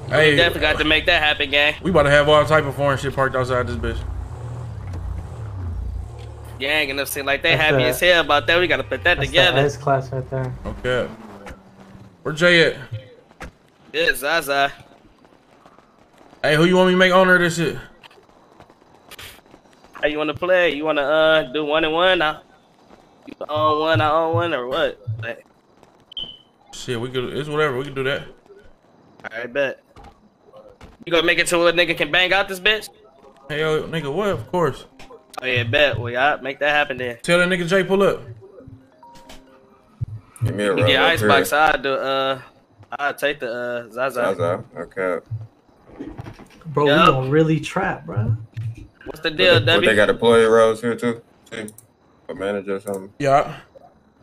Hey, We definitely got to make that happen, gang. we about to have all type of foreign shit parked outside this bitch. Gang and them seem like they That's happy the- as hell about that. We gotta put that That's together. S class right there. Okay. Where Jay at? Yeah, Zaza. Hey, who you want me to make owner of this shit? How you wanna play? You wanna uh do one and one? I, you own one, I own one, or what? Like, Shit, we could. It's whatever. We can do that. I bet. You gonna make it to where a nigga can bang out this bitch? Hey, yo, nigga, what? Of course. Oh yeah, bet. Well, yeah, make that happen then. Tell that nigga Jay pull up. Give me a You roll get icebox. here. I do. Uh, I take the uh Zaza. Zaza. Okay. Bro, Yup. we gonna really trap, bro. What's the deal, What, W? they got employee roles here too? too? A manager or something? Yeah.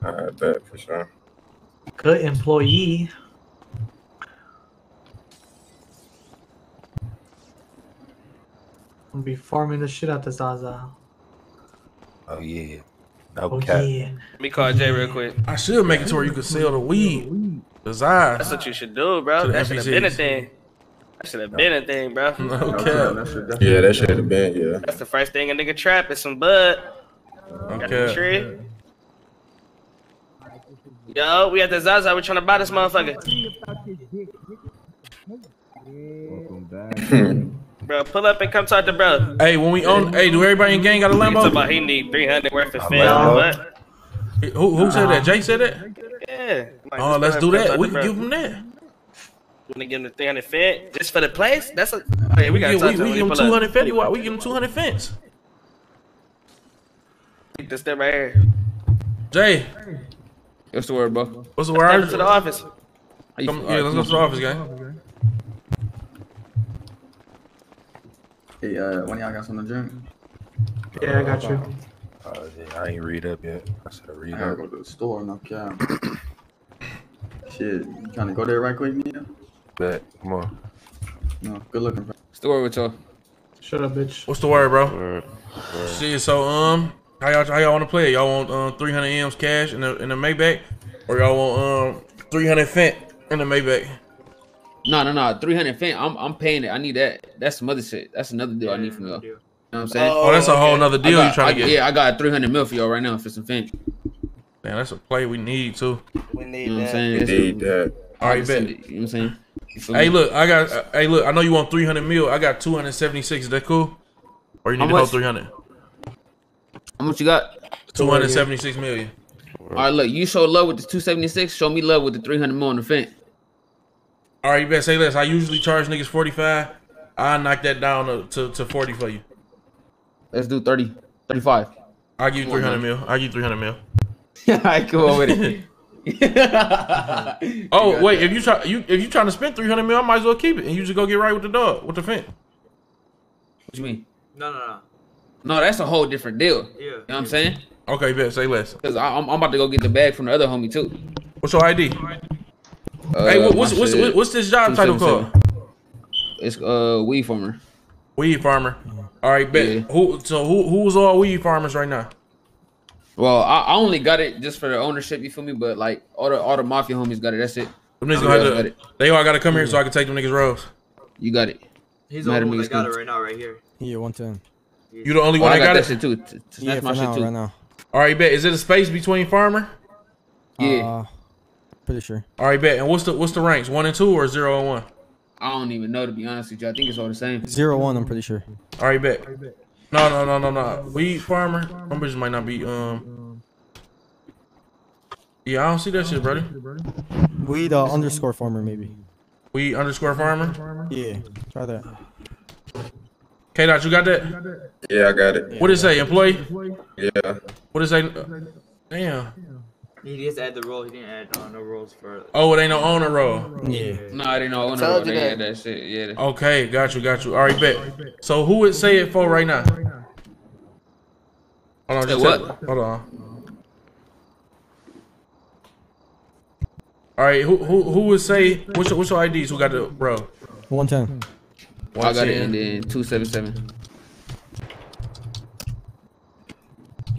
All right, bet for sure. Good employee. I'm gonna be farming the shit out the Zaza. Oh yeah. Oh Okay. yeah. Let me call Jay real quick. I should make it to where you can sell the weed. Desire. That's what you should do, bro. That should have been a thing. That should have been a thing, bro. Okay. Yeah, that should have been, yeah. That's the first thing a nigga trap is some bud. Got the Okay. tree. Yo, we at the Zaza. We trying to buy this motherfucker. bro, pull up and come talk to bro. Hey, when we own, hey, do everybody in gang got a He talking Lambo? about he need 300 worth of A film. Who, who said that? Jay said that? Yeah. Like, Oh, let's do that. We can give bro. him that. You wanna give him the 300 fit just for the place? That's a. Yeah, we gotta Yeah, talk we, to him. we give he him pull up. 200 Fetty Wap. We give him 200 fence. This step right here. Jay. What's the word, bro? What's the Let's word? go to the office. Come, yeah, let's go to the office, gang. Hey, uh, one of y'all got something to drink? Yeah, I got you. Uh, yeah, I ain't read up yet. I said read I gotta up. go to the store, no cap. Shit, you trying to go there right quick, Nia? Bet. Come on. No, good looking. bro. What's the word with y'all? Shut up, bitch. What's the word, bro? Shit, so um, how y'all how y'all want to play? it? Y'all want um 300 m's cash in the in the Maybach, or y'all want um 300 fent in the Maybach? No, no, no. 300 Fent. I'm, I'm paying it. I need that. That's some other shit. That's another deal I need from y'all. You know what I'm saying? Oh, that's a whole nother I deal got- you trying I- to get. Yeah, I got 300 mil for y'all right now for some Fent. Man, that's a play we need too. We need You know what I'm that. saying? We It's- need that. All right, I bet. You know what I'm saying? Hey, look, I got. uh, Hey, look, I know you want 300 mil. I got 276. Is that cool? Or you need How the whole much? 300? How much you got? 276 million. All right, look. You show love with the 276. Show me love with the 300 mil on the Fent. All right, you better say less. I usually charge niggas 45. I knock that down to, to, to 40 for you. Let's do 30, 35. I'll give you Come on, 300 mil. I'll give you 300 mil. I come on with it. Oh wait, if you try you if you trying to spend 300 mil, I might as well keep it and you just go get right with the dog with the fence. What you mean? No, no, no. No, that's a whole different deal. Yeah. You know what I'm saying? Okay, bet. Say less. Cause I, I'm, I'm about to go get the bag from the other homie too. What's your ID? Uh, hey, what, what's my what's what's this job title called? It's uh weed farmer. Weed farmer. All right, bet. Who so who who's all weed farmers right now? Well, I, I only got it just for the ownership. You feel me? But like all the all the mafia homies got it. That's it. Them niggas gonna else have got to, it. they all gotta come here so I can take them niggas rolls. You got it. He's Madam the only one that got it right now, right here. Yeah, 110. You the only Oh, one I that got got, that it. shit too. To, to Yeah, my shit now, too. right now. All right, bet. Is it a space between farmer? Yeah. Uh, pretty sure. All right, bet. And what's the what's the ranks? One and two or zero and one? I don't even know to be honest with you. I think it's all the same. Zero one, I'm pretty sure. All right, bet. No, no, no, no, no. Weed farmer. Them bitches might not be. Um. Yeah, I don't see that shit, brother. Weed uh, underscore farmer, maybe. Weed underscore farmer. Yeah, try that. K dot, you got that? Yeah, I got it. What did it say? Employee? Yeah. What did it say? Damn. He just add the roll. He didn't add uh, no rolls for. Oh, it ain't no owner role. Yeah. No, I didn't know owner. Told roll. you They that. had that shit. Yeah. Okay, got you, got you. All right, bet. So who would say it for right now? Hold on, just what? tell- hold on. All right, who who who would say what's your, what's your IDs? Who got the bro? 110. I got it 110. and then two seven seven.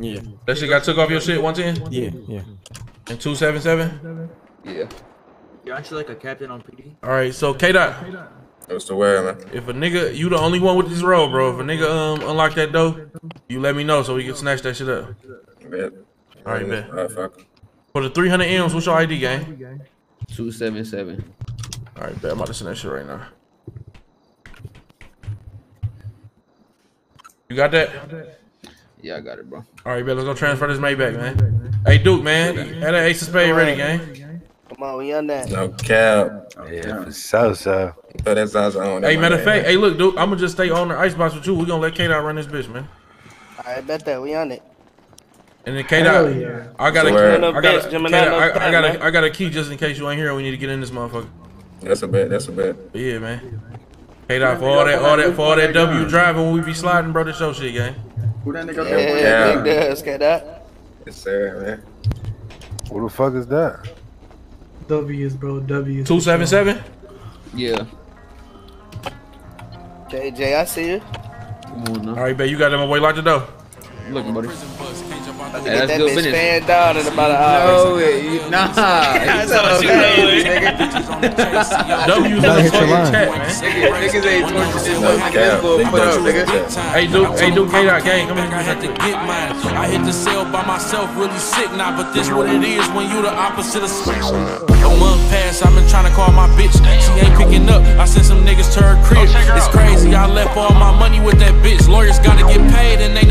Yeah. That shit got took off your shit. One ten. Yeah, yeah. And two seven seven. Yeah. You're actually like a captain on PD. All right, so K dot. What's the word, man? If a nigga, you the only one with this role, bro. If a nigga um unlock that door, you let me know so we can snatch that shit up. Bet. All right, bet. Alright, fuck. For the 300 M's, what's your ID, gang? Two seven seven. All right, bet. I'm about to send that shit right now. You got that? Yeah, I got it, bro. All right, bet. Let's go transfer this Maybach, man. Hey, Duke, man. Had that ace of spade ready, gang. Come on, we on that. No cap. Yeah, for so so. But that's us on. Hey, matter of fact, hey, look, Duke. I'm gonna just stay on the icebox with you. We gonna let K Dot run this bitch, man. I bet that we on it. And then K Dot, yeah. I got a, So I got a, Gemini K-Dot, no I, I time, got a, I got a key just in case you ain't here. We need to get in this motherfucker. That's a bet. That's a bet. But yeah, man. K Dot for all that, all that, for all that W driving when we be sliding, bro. This show shit, gang. Who that nigga Yeah, there? big does, get that. Yes, sir, man. Who the fuck is that? W's, bro. W's. Two seven seven. Yeah. JJ, I see you. Come on now. All right, bet you got them away. Lock the door. Looking, buddy. About to Hey, get that bitch fanned down in about an hour. No, it, nah. That's what you doing, nigga. W's in Gotta hit your fucking line. chat, man. Niggas, niggas ain't tortured this No much. cap. They Put up, nigga. nigga. Hey, Duke, hey, Duke, K Dot, gang, come in I had to get mine. I hit the cell by myself, really sick now, but this what it is when you the opposite of sick. A month past, I've been trying to call my bitch. She ain't picking up. I sent some niggas to her crib. Oh, it's crazy. I left all my money with that bitch. Lawyers gotta get paid and they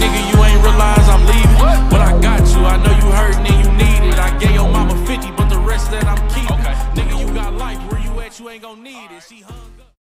nigga, you ain't realize I'm leaving. But I got you, I know you hurting and you need it. I gave your mama 50, but the rest that I'm keeping. Okay. Nigga, you got life, where you at, you ain't gonna need it. She hung.